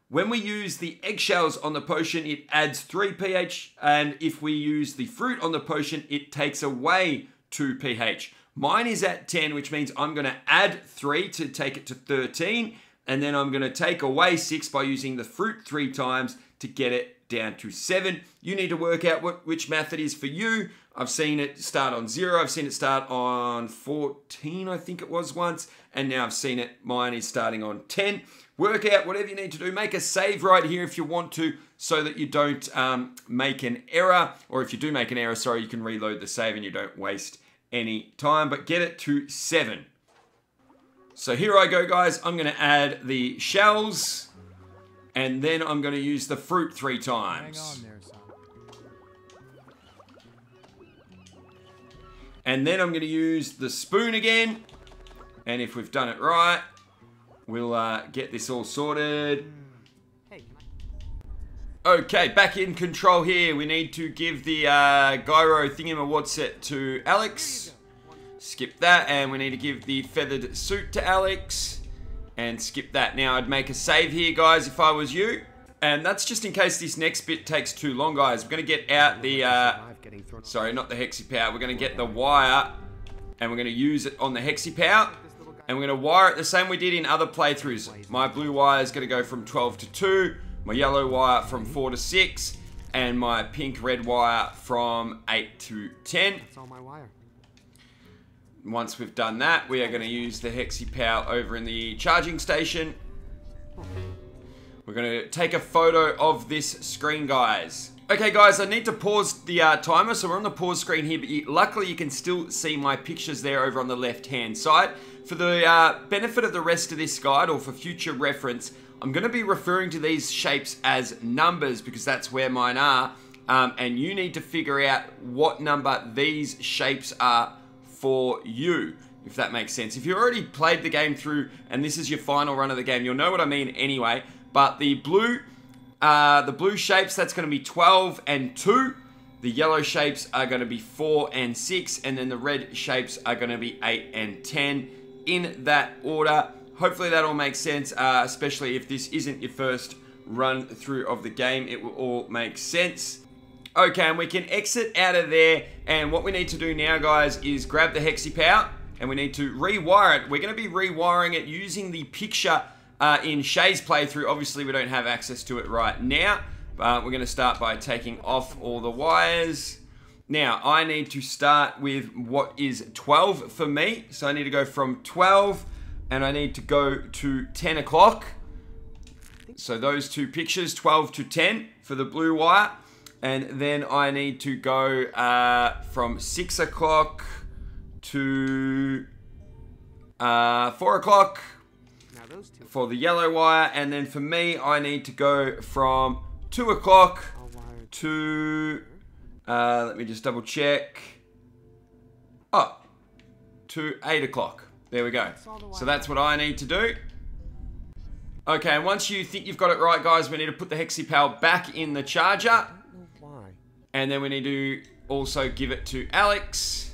When we use the eggshells on the potion, it adds 3 pH, and if we use the fruit on the potion, it takes away 2 pH. Mine is at 10, which means I'm going to add 3 to take it to 13, and then I'm going to take away 6 by using the fruit 3 times to get it down to 7. You need to work out what which method is for you. I've seen it start on 0, I've seen it start on 14, I think it was once, and now I've seen it, mine is starting on 10. Work out whatever you need to do. Make a save right here if you want to so that you don't um, make an error, or if you do make an error, sorry, you can reload the save and you don't waste any time, but get it to 7. So here I go, guys. I'm going to add the shells, and then I'm going to use the fruit three Hang times. And then I'm going to use the spoon again. And if we've done it right, we'll uh, get this all sorted. Okay, back in control here. We need to give the uh, gyro thingamawatset to Alex. Skip that, and we need to give the feathered suit to Alex. And skip that. Now, I'd make a save here, guys, if I was you. And that's just in case this next bit takes too long, guys. We're going to get out the... Uh, survive getting thrown? sorry, not the Hexipal. We're going to get the wire, and we're going to use it on the Hexipal. And we're going to wire it the same we did in other playthroughs. My blue wire is going to go from 12 to 2, my yellow wire from 4 to 6, and my pink red wire from 8 to 10. That's all my wire. Once we've done that, we are going to use the Hexipal over in the charging station. We're to take a photo of this screen, guys. Okay, guys, I need to pause the uh, timer, so we're on the pause screen here, but you, luckily you can still see my pictures there over on the left-hand side. For the uh, benefit of the rest of this guide, or for future reference, I'm to be referring to these shapes as numbers, because that's where mine are, um, and you need to figure out what number these shapes are for you, if that makes sense. If you already played the game through and this is your final run of the game, you'll know what I mean anyway. But the blue, uh, the blue shapes, that's going to be 12 and 2. The yellow shapes are going to be 4 and 6. And then the red shapes are going to be 8 and 10 in that order. Hopefully that all makes sense, uh, especially if this isn't your first run through of the game. It will all make sense. Okay, and we can exit out of there. And what we need to do now, guys, is grab the Hexipal and we need to rewire it. We're going to be rewiring it using the picture uh, in Shay's playthrough. Obviously, we don't have access to it right now. Uh, we're going to start by taking off all the wires. Now, I need to start with what is 12 for me. So I need to go from 12 and I need to go to 10 o'clock. So those two pictures, 12 to 10 for the blue wire. And then I need to go uh, from 6 o'clock to uh, 4 o'clock for the yellow wire. And then for me, I need to go from 2 o'clock to, uh, let me just double check. Oh, to 8 o'clock. There we go. So that's what I need to do. Okay, and once you think you've got it right, guys, we need to put the HexiPal back in the charger. I don't know why. And then we need to also give it to Alex.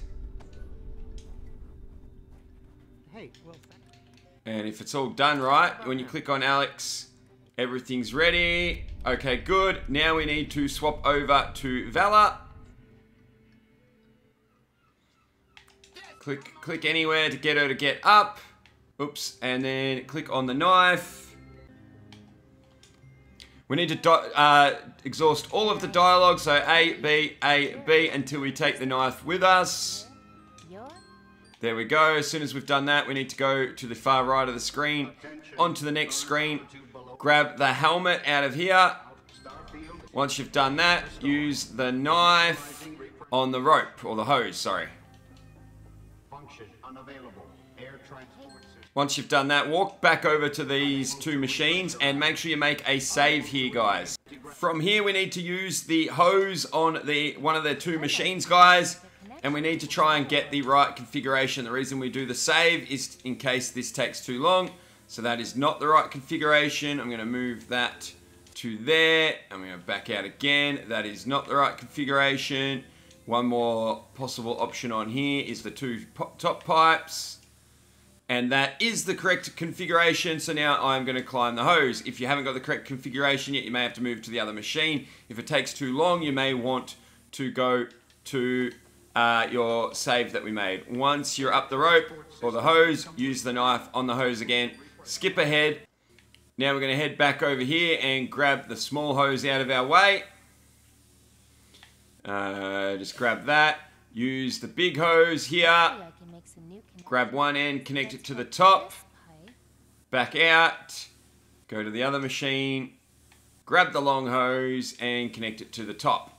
And if it's all done right, when you click on Alex, everything's ready. Okay, good. Now we need to swap over to Valor. Click, click anywhere to get her to get up. Oops, and then click on the knife. We need to uh, exhaust all of the dialogue, so A, B, A, B, until we take the knife with us. There we go. As soon as we've done that, we need to go to the far right of the screen, onto the next screen, grab the helmet out of here. Once you've done that, use the knife on the rope, or the hose, sorry. Once you've done that, walk back over to these two machines and make sure you make a save here, guys. From here, we need to use the hose on the one of the two machines, guys. And we need to try and get the right configuration. The reason we do the save is in case this takes too long. So that is not the right configuration. I'm going to move that to there. I'm to back out again. That is not the right configuration. One more possible option on here is the two top pipes. And that is the correct configuration. So now I'm going to climb the hose. If you haven't got the correct configuration yet, you may have to move to the other machine. If it takes too long, you may want to go to uh, your save that we made. Once you're up the rope or the hose, use the knife on the hose again. Skip ahead. Now we're going to head back over here and grab the small hose out of our way. Uh, just grab that. Use the big hose here. Grab one end, connect it to the top, back out, go to the other machine, grab the long hose, and connect it to the top.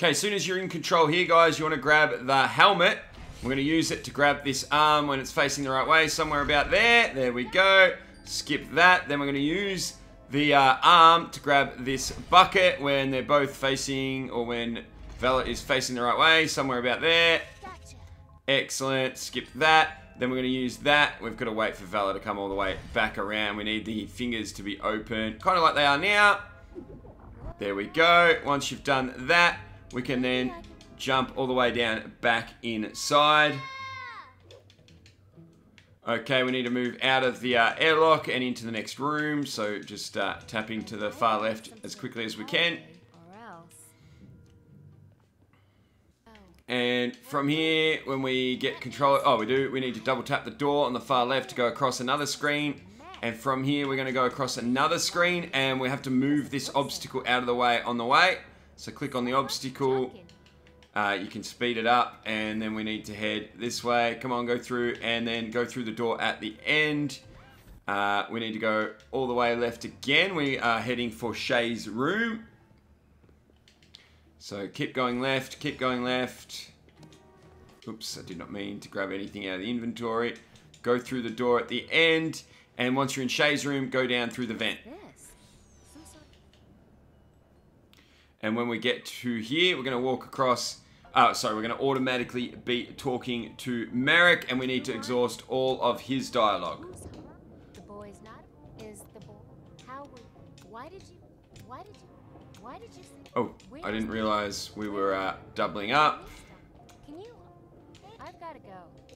Okay, as soon as you're in control here, guys, you want to grab the helmet. We're going to use it to grab this arm when it's facing the right way, somewhere about there. There we go. Skip that. Then we're going to use the uh, arm to grab this bucket when they're both facing, or when Vella is facing the right way, somewhere about there. Gotcha. Excellent. Skip that. Then we're going to use that. We've got to wait for Vella to come all the way back around. We need the fingers to be open, kind of like they are now. There we go. Once you've done that, we can then jump all the way down back inside. Okay, we need to move out of the uh, airlock and into the next room. So just uh, tapping to the far left as quickly as we can. And from here, when we get control, oh, we do, we need to double tap the door on the far left to go across another screen. And from here, we're going to go across another screen and we have to move this obstacle out of the way on the way. So click on the obstacle, uh, you can speed it up and then we need to head this way. Come on, go through and then go through the door at the end. Uh, we need to go all the way left again. We are heading for Shay's room. So keep going left, keep going left. Oops, I did not mean to grab anything out of the inventory. Go through the door at the end. And once you're in Shay's room, go down through the vent. And when we get to here, we're going to walk across. Uh, sorry, we're going to automatically be talking to Marek, and we need to exhaust all of his dialogue. The boy's not. Is the boy? How would? Why did you? Why did you? Why did you? Oh, I didn't realize we were uh, doubling up. Can you? I've got to go.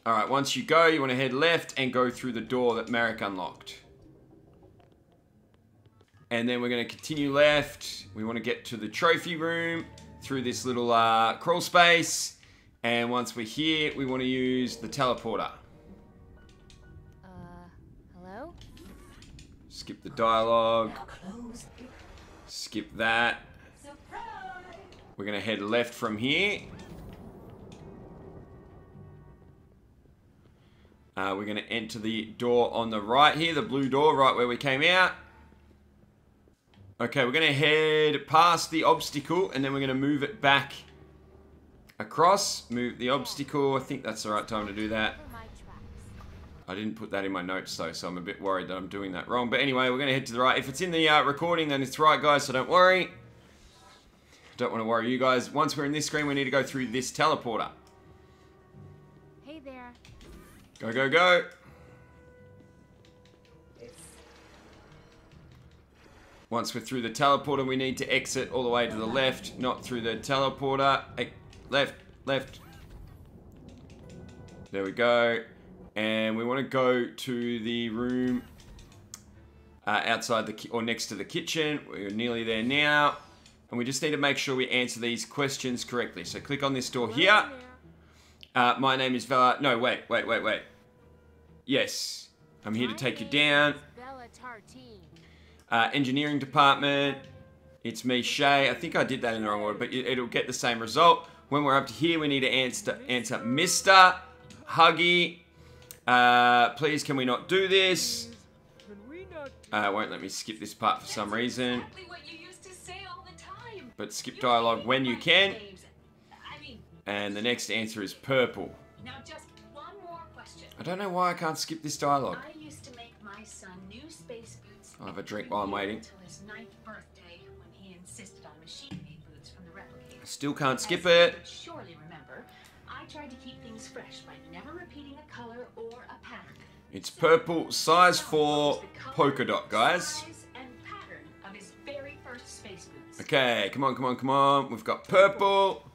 All right, once you go, you want to head left and go through the door that Marek unlocked. And then we're going to continue left. We want to get to the trophy room through this little uh, crawl space. And once we're here, we want to use the teleporter. Uh, hello? Skip the dialogue. Skip that. We're going to head left from here. Uh, we're going to enter the door on the right here, the blue door right where we came out. Okay, we're going to head past the obstacle and then we're going to move it back across. Move the obstacle. I think that's the right time to do that. For my tracks. I didn't put that in my notes though, so I'm a bit worried that I'm doing that wrong. But anyway, we're going to head to the right. If it's in the uh, recording, then it's right, guys, so don't worry. Don't want to worry you guys. Once we're in this screen, we need to go through this teleporter. Hey there. Go, go, go. Once we're through the teleporter, we need to exit all the way to the left, not through the teleporter. Eh, Left, left. There we go. And we want to go to the room uh, outside the, or next to the kitchen. We're nearly there now. And we just need to make sure we answer these questions correctly. So click on this door here. Uh, my name is Vella. No, wait, wait, wait, wait. Yes, I'm here to take you down. Vella Tartine. Uh, engineering department. It's me, Shay. I think I did that in the wrong order, but it- it'll get the same result. When we're up to here, we need to answer, answer Mr. Huggy. Uh, please, can we not do this? Can we not Uh, won't let me skip this part for some reason. Exactly what you used to say all the time. But skip dialogue when you can. names. I mean, And the next answer is purple. now just one more question. I don't know why I can't skip this dialogue. I'll have a drink while I'm waiting. Until his ninth birthday, when he insisted on machine-made boots from the replicator. Still can't skip it. surely remember, I tried to keep things fresh by never repeating a color or a pattern. It's purple, size 4, polka dot, guys. Size and pattern of his very first space boots. Okay, come on, come on, come on. We've got purple,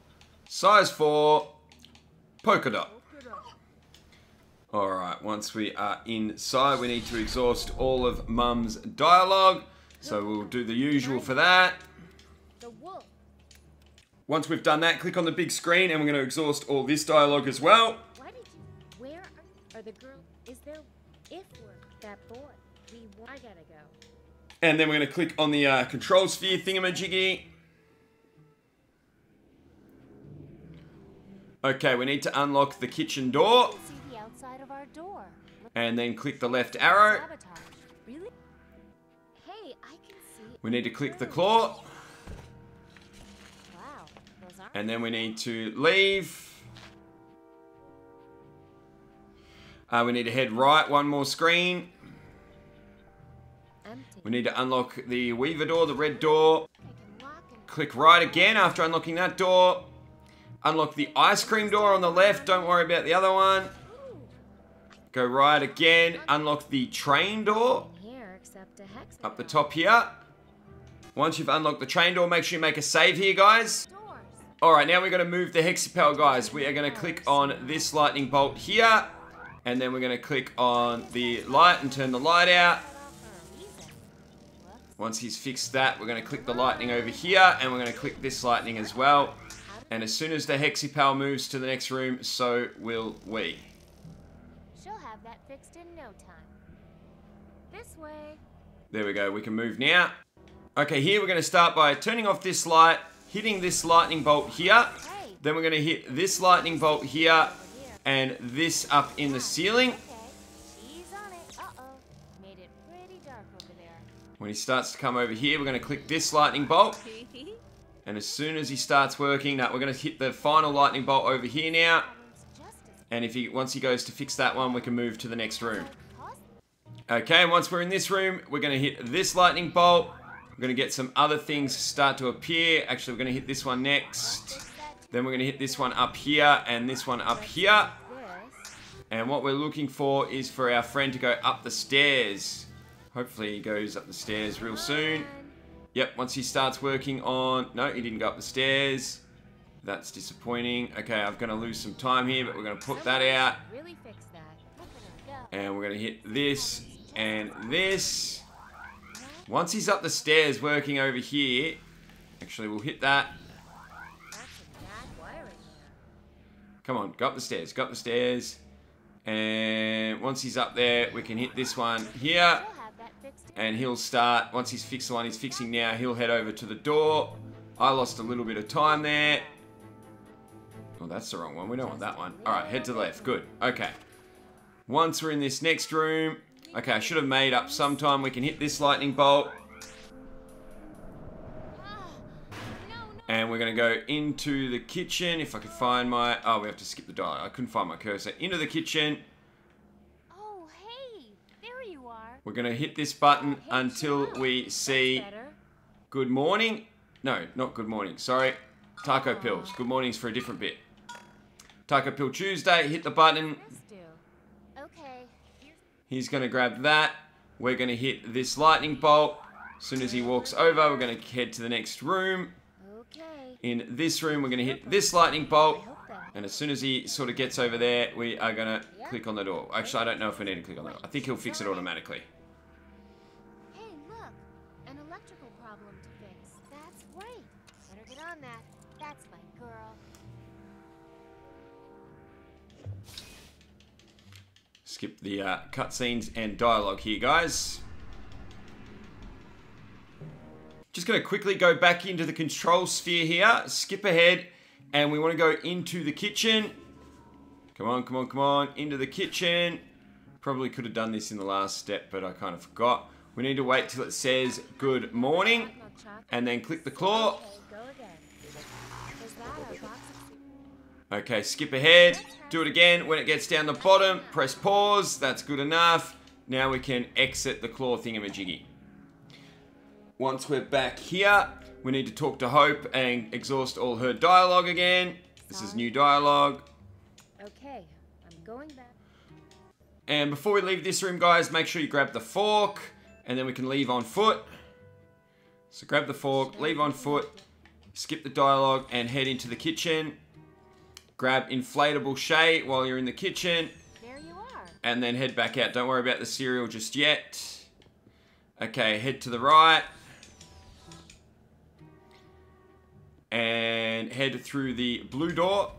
size 4, polka dot. Alright, once we are inside, we need to exhaust all of Mum's dialogue. So we'll do the usual for that. The wolf. Once we've done that, click on the big screen and we're going to exhaust all this dialogue as well. Why did you? Where are, are the girl? Is there? If we're that boy, we. I gotta go. And then we're going to click on the uh, control sphere thingamajiggy. Okay, we need to unlock the kitchen door. Our door. And then click the left arrow. Really? Hey, I can see. We need to click the claw. Wow, those. And then we need to leave. Uh, we need to head right one more screen. empty. We need to unlock the Weaver door, the red door. I can lock and Click right again after unlocking that door. Unlock the ice cream door on the left. Don't worry about the other one. Go right again. Unlock the train door up the top here. Once you've unlocked the train door, make sure you make a save here, guys. Alright, now we're going to move the Hexipal, guys. We are going to click on this lightning bolt here. And then we're going to click on the light and turn the light out. Once he's fixed that, we're going to click the lightning over here. And we're going to click this lightning as well. And as soon as the Hexipal moves to the next room, so will we. She'll have that fixed in no time. This way. There we go, we can move now. Okay, here we're going to start by turning off this light, hitting this lightning bolt here. Hey, Then we're going to hit this lightning bolt here and this up in the ceiling. Okay, she's on it. Uh-oh. Made it pretty dark over there. When he starts to come over here, we're going to click this lightning bolt. And as soon as he starts working, now we're going to hit the final lightning bolt over here now. And if he once he goes to fix that one, we can move to the next room. Okay, and once we're in this room, we're going to hit this lightning bolt. We're going to get some other things start to appear. Actually, we're going to hit this one next. Then we're going to hit this one up here and this one up here. And what we're looking for is for our friend to go up the stairs. Hopefully he goes up the stairs real soon. Yep, once he starts working on... No, he didn't go up the stairs. That's disappointing. Okay, I'm going to lose some time here, but we're going to put that out. Really fix that. Look at her go. And we're going to hit this and this. Once he's up the stairs working over here... Actually, we'll hit that. That's a bad wiring there. Come on, go up the stairs, go up the stairs. And once he's up there, we can hit this one here. She'll have that fixed in And he'll start, once he's fixed the one he's fixing now, he'll head over to the door. I lost a little bit of time there. Oh, that's the wrong one. We don't want that one. All right, head to the left. Good. Okay. Once we're in this next room. Okay, I should have made up sometime. We can hit this lightning bolt. And we're going to go into the kitchen. If I could find my... Oh, we have to skip the dial. I couldn't find my cursor. Into the kitchen. Oh, hey. There you are. We're going to hit this button Hey, until we see good morning. No, not good morning. Sorry. Taco pills. Good morning's for a different bit. Taco pill Tuesday. Hit the button. He's going to grab that. We're going to hit this lightning bolt. As soon as he walks over, we're going to head to the next room. In this room, we're going to hit this lightning bolt. And as soon as he sort of gets over there, we are going to click on the door. Actually, I don't know if we need to click on the door. I think he'll fix it automatically. Skip the uh, cutscenes and dialogue here, guys. Just going to quickly go back into the control sphere here. Skip ahead. And we want to go into the kitchen. Come on, come on, come on. Into the kitchen. Probably could have done this in the last step, but I kind of forgot. We need to wait till it says good morning. And then click the claw. Okay, skip ahead. Do it again. When it gets down the bottom, press pause. That's good enough. Now we can exit the claw thingamajiggy. Once we're back here, we need to talk to Hope and exhaust all her dialogue again. This is new dialogue. Okay, I'm going back. And before we leave this room, guys, make sure you grab the fork, and then we can leave on foot. So grab the fork, leave on foot, skip the dialogue, and head into the kitchen. Grab inflatable Shay while you're in the kitchen, There you are. and then head back out. Don't worry about the cereal just yet. Okay, head to the right. And head through the blue door.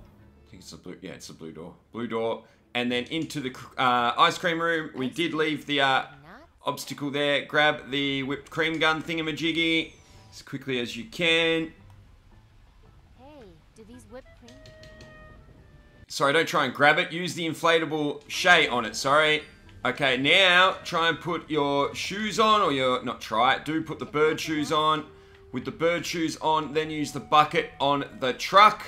I think it's the blue. Yeah, it's the blue door. Blue door. And then into the uh, ice cream room. We did leave the uh, obstacle there. Grab the whipped cream gun thingamajiggy as quickly as you can. Hey, do these whipped cream? Sorry, don't try and grab it. Use the inflatable Shay on it. Sorry. Okay, now try and put your shoes on, or your not try it. Do put the bird shoes on. With the bird shoes on, then use the bucket on the truck.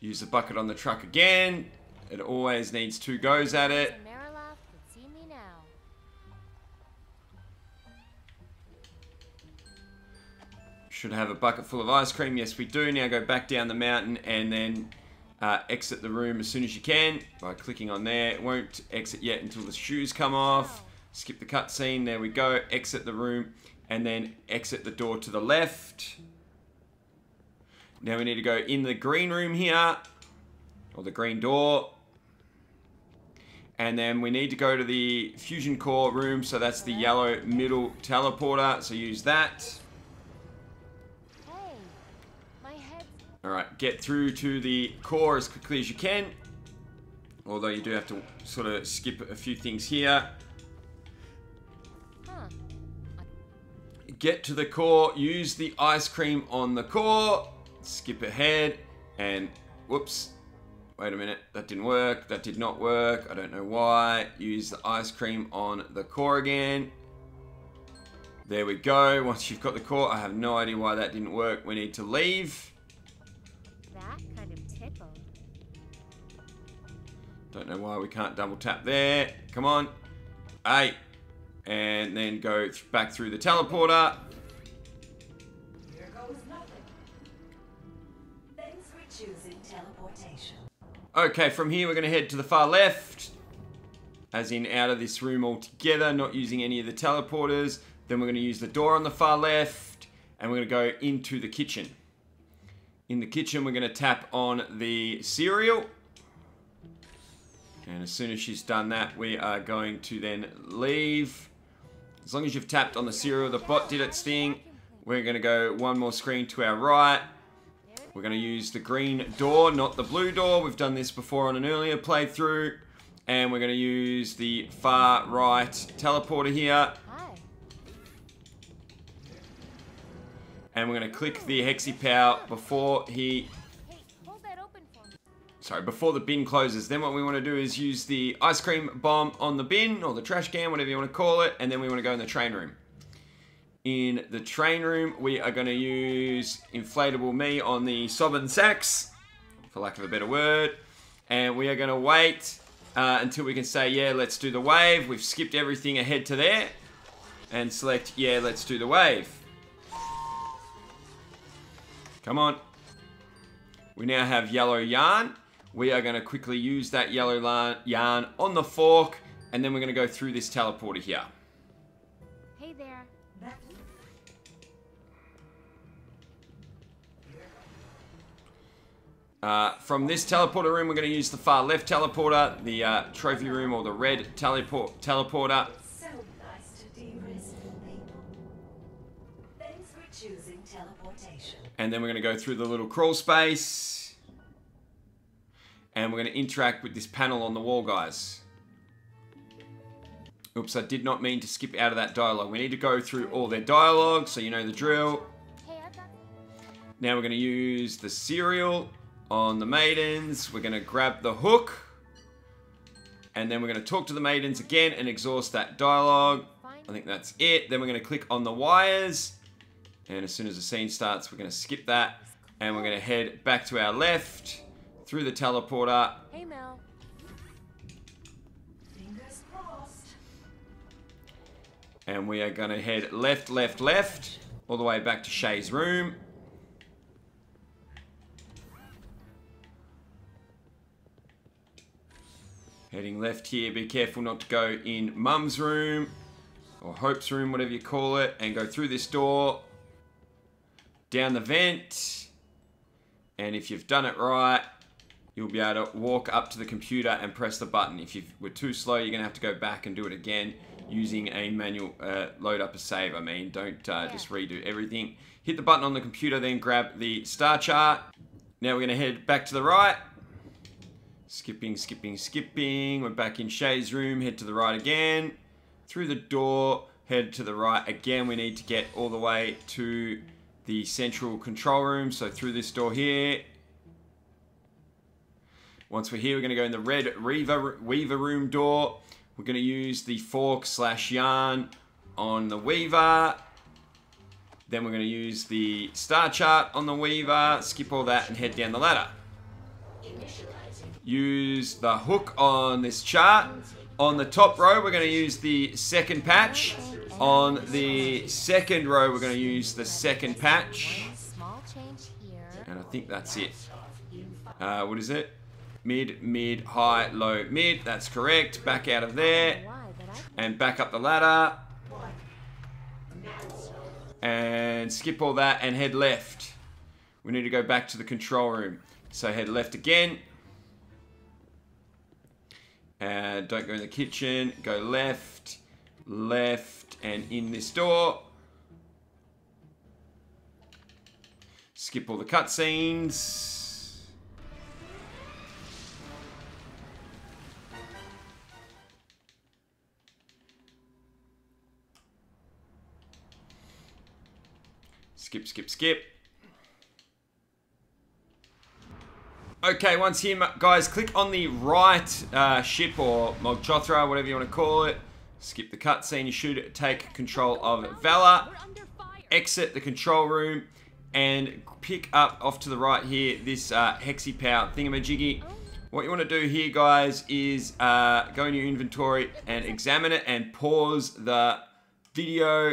Use the bucket on the truck again. It always needs two goes at it. Should have a bucket full of ice cream. Yes, we do. Now go back down the mountain and then uh, exit the room as soon as you can by clicking on there. It won't exit yet until the shoes come off. Skip the cutscene. There we go. Exit the room and then exit the door to the left. Now we need to go in the green room here, or the green door. And then we need to go to the fusion core room, so that's the yellow middle teleporter, so use that. Alright, get through to the core as quickly as you can. Although you do have to sort of skip a few things here. Get to the core, use the ice cream on the core, skip ahead, and whoops. Wait a minute, that didn't work, that did not work, I don't know why. Use the ice cream on the core again. There we go, once you've got the core, I have no idea why that didn't work. We need to leave. Don't know why we can't double tap there. Come on. Eight. And then go th- back through the teleporter. Here goes nothing. Thanks for choosing teleportation. Okay, from here we're going to head to the far left. As in out of this room altogether, not using any of the teleporters. Then we're going to use the door on the far left. And we're going to go into the kitchen. In the kitchen, we're going to tap on the cereal. And as soon as she's done that, we are going to then leave. As long as you've tapped on the cereal, the bot did its thing. We're going to go one more screen to our right. We're going to use the green door, not the blue door. We've done this before on an earlier playthrough. And we're going to use the far right teleporter here. And we're going to click the Hexipal before he sorry, before the bin closes. Then what we want to do is use the ice cream bomb on the bin or the trash can, whatever you want to call it, and then we want to go in the train room. In the train room, we are going to use inflatable me on the Sobbin Sacks, for lack of a better word, and we are going to wait uh, until we can say, yeah, let's do the wave. We've skipped everything ahead to there, and select, yeah, let's do the wave. Come on. We now have yellow yarn. We are going to quickly use that yellow yarn on the fork, and then we're going to go through this teleporter here. Hey there. Uh, from this teleporter room, we're going to use the far left teleporter, the uh, trophy room, or the red teleport teleporter. so nice to people. Thanks for choosing teleportation. And then we're going to go through the little crawl space. And we're going to interact with this panel on the wall, guys. Oops, I did not mean to skip out of that dialogue. We need to go through all their dialogue, so you know the drill. Now we're going to use the cereal on the maidens. We're going to grab the hook. And then we're going to talk to the maidens again and exhaust that dialogue. I think that's it. Then we're going to click on the wires. And as soon as the scene starts, we're going to skip that. And we're going to head back to our left through the teleporter. Hey, Mel. Fingers crossed. And we are going to head left, left, left. All the way back to Shay's room. Heading left here, be careful not to go in Mum's room or Hope's room, whatever you call it, and go through this door, down the vent, and if you've done it right, you'll be able to walk up to the computer and press the button. If you were too slow, you're going to have to go back and do it again using a manual uh, load up a save. I mean, don't uh, just redo everything. Hit the button on the computer, then grab the star chart. Now we're going to head back to the right. Skipping, skipping, skipping. We're back in Shay's room. Head to the right again. Through the door. Head to the right again. We need to get all the way to the central control room. So through this door here. Once we're here, we're going to go in the red Reaver, Weaver room door. We're going to use the fork slash yarn on the Weaver. Then we're going to use the star chart on the Weaver. Skip all that and head down the ladder. Use the hook on this chart. On the top row, we're going to use the second patch. On the second row, we're going to use the second patch. Small change here. And I think that's it. Uh, what is it? Mid, mid, high, low, mid. That's correct. Back out of there. And back up the ladder. And skip all that and head left. We need to go back to the control room. So head left again. And don't go in the kitchen. Go left, left, and in this door. Skip all the cutscenes. Skip, skip, skip. Okay, once here, guys, click on the right uh, ship or Mog Chothra, whatever you want to call it. Skip the cutscene. You should take control of Vella. Exit the control room and pick up off to the right here this uh, Hexipal thingamajiggy. What you want to do here, guys, is uh, go in your inventory and examine it and pause the video.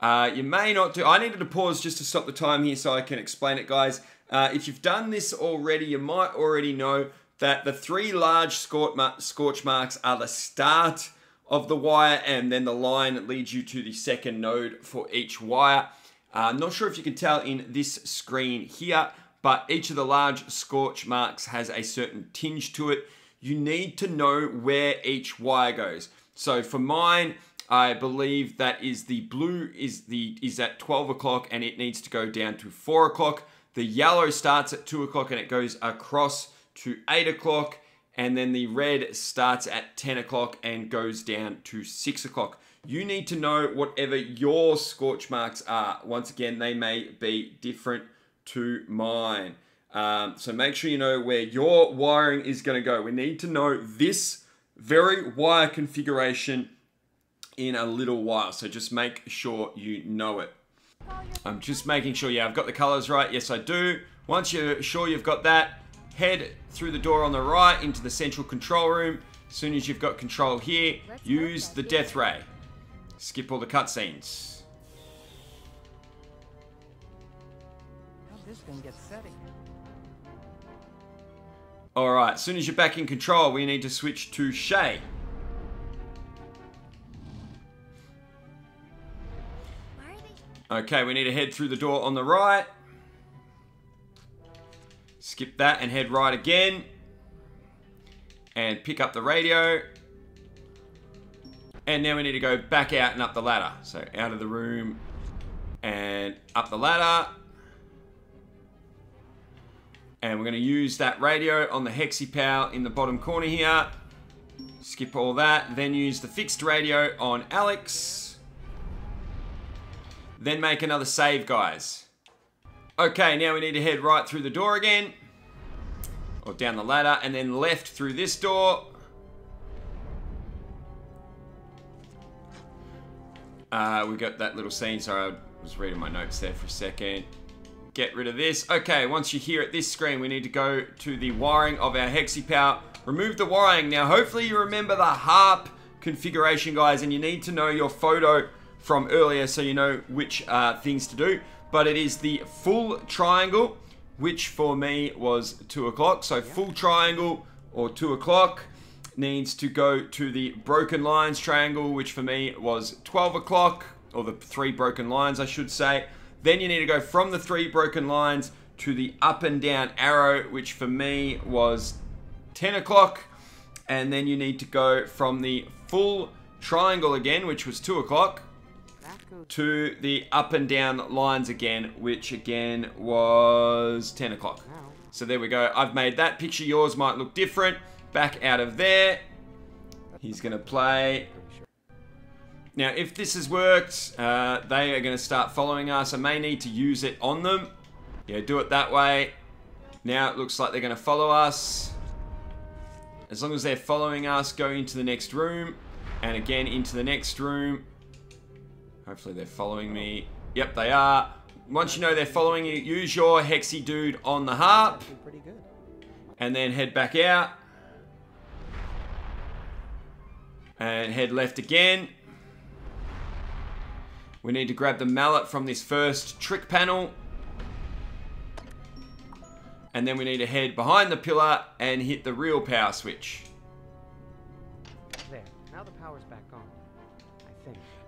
Uh, you may not do... I needed to pause just to stop the time here so I can explain it, guys. Uh, if you've done this already, you might already know that the three large scorch, marks are the start of the wire and then the line that leads you to the second node for each wire. Uh, I'm not sure if you can tell in this screen here, but each of the large scorch marks has a certain tinge to it. You need to know where each wire goes. So for mine, I believe that is the blue is the is at 12 o'clock and it needs to go down to 4 o'clock. The yellow starts at 2 o'clock and it goes across to 8 o'clock. And then the red starts at 10 o'clock and goes down to 6 o'clock. You need to know whatever your scorch marks are. Once again, they may be different to mine. Um, so make sure you know where your wiring is going to go. We need to know this very wire configuration in a little while. So just make sure you know it. I'm just making sure, yeah, I've got the colors right. Yes, I do. Once you're sure you've got that, head through the door on the right into the central control room. As soon as you've got control here, use the death ray. Skip all the cutscenes. How'd this thing get setting? Alright, as soon as you're back in control, we need to switch to Shay. Okay, we need to head through the door on the right. Skip that and head right again. And pick up the radio. And now we need to go back out and up the ladder. So out of the room and up the ladder. And we're going to use that radio on the Hexipal in the bottom corner here. Skip all that. Then use the fixed radio on Alex. Then make another save, guys. Okay, now we need to head right through the door again. Or down the ladder. And then left through this door. Uh, we got that little scene. Sorry, I was reading my notes there for a second. Get rid of this. Okay, once you're here at this screen, we need to go to the wiring of our Hexipal. Remove the wiring. Now, hopefully you remember the harp configuration, guys, and you need to know your photo from earlier so you know which uh, things to do. But it is the full triangle, which for me was 2 o'clock. So full triangle or 2 o'clock needs to go to the broken lines triangle, which for me was 12 o'clock, or the three broken lines, I should say. Then you need to go from the three broken lines to the up and down arrow, which for me was 10 o'clock. And then you need to go from the full triangle again, which was 2 o'clock. To the up and down lines again, which again was 10 o'clock. So there we go. I've made that picture. Yours might look different. Back out of there. He's going to play. Now, if this has worked, uh, they are going to start following us. I may need to use it on them. Yeah, do it that way. Now it looks like they're going to follow us. As long as they're following us, go into the next room. And again, into the next room. Hopefully they're following me. Yep, they are. Once you know they're following you, use your Hexy Dude on the harp. Pretty good. And then head back out. And head left again. We need to grab the mallet from this first trick panel. And then we need to head behind the pillar and hit the real power switch.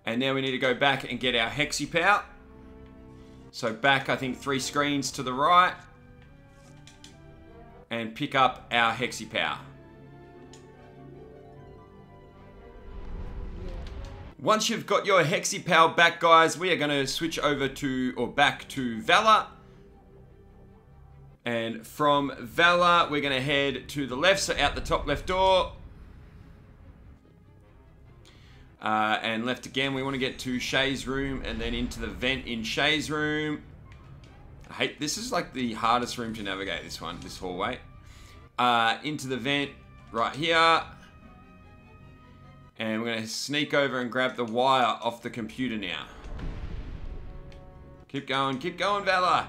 And now we need to go back and get our Hexipal. So back, I think, three screens to the right. And pick up our Hexipal. Once you've got your Hexipal back, guys, we are going to switch over to, or back to Vella. And from Vella, we're going to head to the left, so out the top left door. Uh, and left again, we want to get to Shay's room and then into the vent in Shay's room. I hate, this is like the hardest room to navigate, this one, this hallway. Uh, into the vent right here. And we're going to sneak over and grab the wire off the computer now. Keep going, keep going, Vella.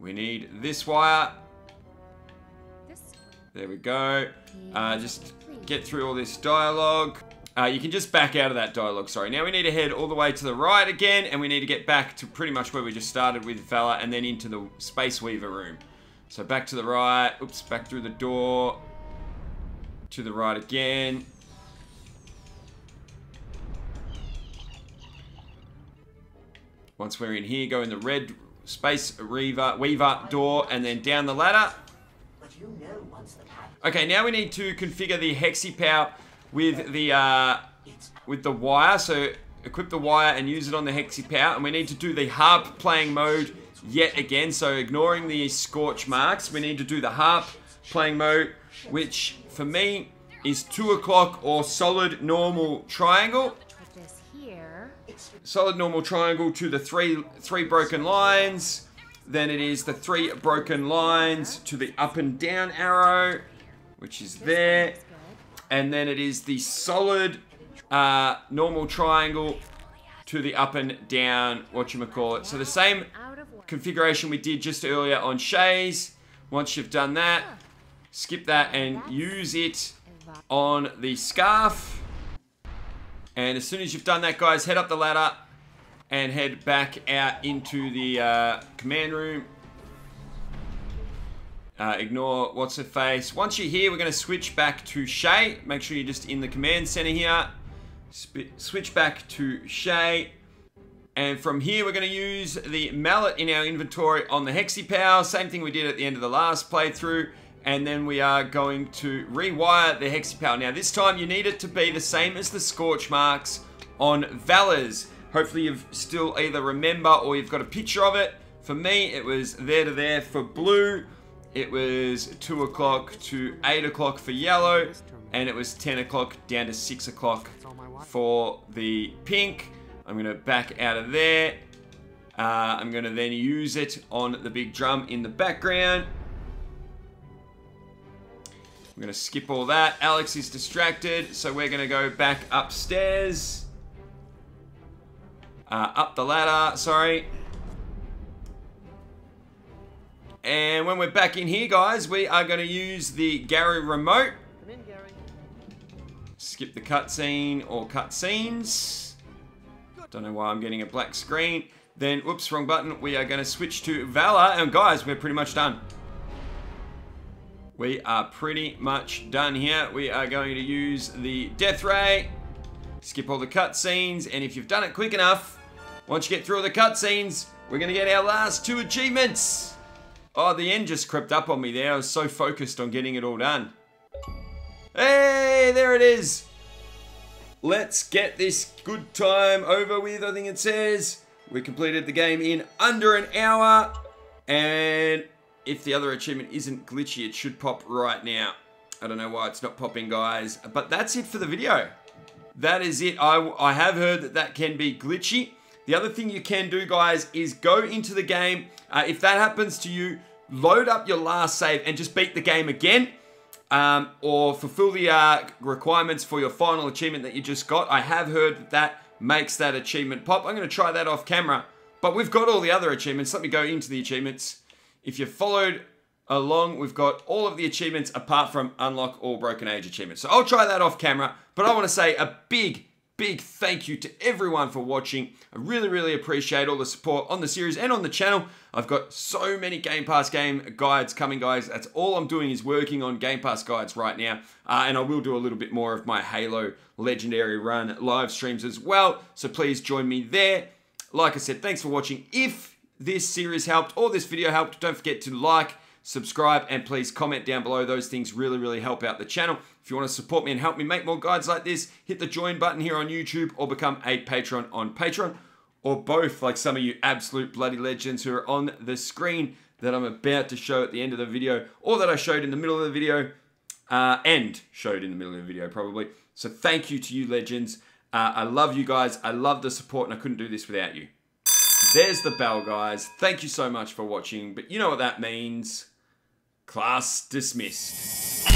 We need this wire. There we go. Uh, just get through all this dialogue. Uh, you can just back out of that dialogue, sorry. Now we need to head all the way to the right again, and we need to get back to pretty much where we just started with Vella, and then into the Space Weaver room. So back to the right, oops, back through the door, to the right again. Once we're in here, go in the red Space Weaver, Weaver door, and then down the ladder. Okay, now we need to configure the Hexipal with the uh, with the wire. So equip the wire and use it on the Hexipal, and we need to do the harp playing mode yet again. So ignoring the scorch marks, we need to do the harp playing mode, which for me is two o'clock or solid normal triangle. Solid normal triangle to the three three broken lines. Then it is the three broken lines to the up and down arrow, which is there. And then it is the solid uh, normal triangle to the up and down, what you call it. So the same configuration we did just earlier on Shay's. Once you've done that, skip that and use it on the scarf. And as soon as you've done that, guys, head up the ladder and head back out into the uh, command room. Uh, ignore what's her face. Once you're here, we're going to switch back to Shay. Make sure you're just in the command center here. Sp switch back to Shay. And from here, we're going to use the mallet in our inventory on the Hexipal. Same thing we did at the end of the last playthrough. And then we are going to rewire the Hexipal. Now, this time you need it to be the same as the Scorch marks on Vella's. Hopefully you've still either remember or you've got a picture of it. For me, it was there to there for blue. It was 2 o'clock to 8 o'clock for yellow. And it was 10 o'clock down to 6 o'clock for the pink. I'm going to back out of there. Uh, I'm going to then use it on the big drum in the background. I'm going to skip all that. Alex is distracted, so we're going to go back upstairs. Uh, up the ladder, sorry. And when we're back in here, guys, we are going to use the Gary remote. Come in, Gary. Skip the cutscene or cutscenes. Don't know why I'm getting a black screen. Then, whoops, wrong button. We are going to switch to Vella. And guys, we're pretty much done. We are pretty much done here. We are going to use the Death Ray. Skip all the cutscenes. And if you've done it quick enough, once you get through all the cutscenes, we're going to get our last two achievements. Oh, the end just crept up on me there. I was so focused on getting it all done. Hey, there it is. Let's get this good time over with, I think it says. We completed the game in under an hour. And if the other achievement isn't glitchy, it should pop right now. I don't know why it's not popping, guys. But that's it for the video. That is it. I, I have heard that that can be glitchy. The other thing you can do, guys, is go into the game. Uh, if that happens to you, load up your last save and just beat the game again. Um, or fulfill the uh, requirements for your final achievement that you just got. I have heard that that makes that achievement pop. I'm going to try that off camera. But we've got all the other achievements. Let me go into the achievements. If you followed along, we've got all of the achievements apart from unlock all Broken Age achievements. So I'll try that off camera. But I want to say a big, big thank you to everyone for watching. I really, really appreciate all the support on the series and on the channel. I've got so many Game Pass game guides coming, guys. That's all I'm doing is working on Game Pass guides right now. Uh, and I will do a little bit more of my Halo Legendary Run live streams as well. So please join me there. Like I said, thanks for watching. If this series helped or this video helped, don't forget to like, subscribe, and please comment down below. Those things really, really help out the channel. If you want to support me and help me make more guides like this, hit the join button here on YouTube or become a patron on Patreon or both, like some of you absolute bloody legends who are on the screen that I'm about to show at the end of the video or that I showed in the middle of the video uh, and showed in the middle of the video probably. So thank you to you legends. Uh, I love you guys. I love the support and I couldn't do this without you. There's the bell, guys. Thank you so much for watching. But you know what that means. Class dismissed.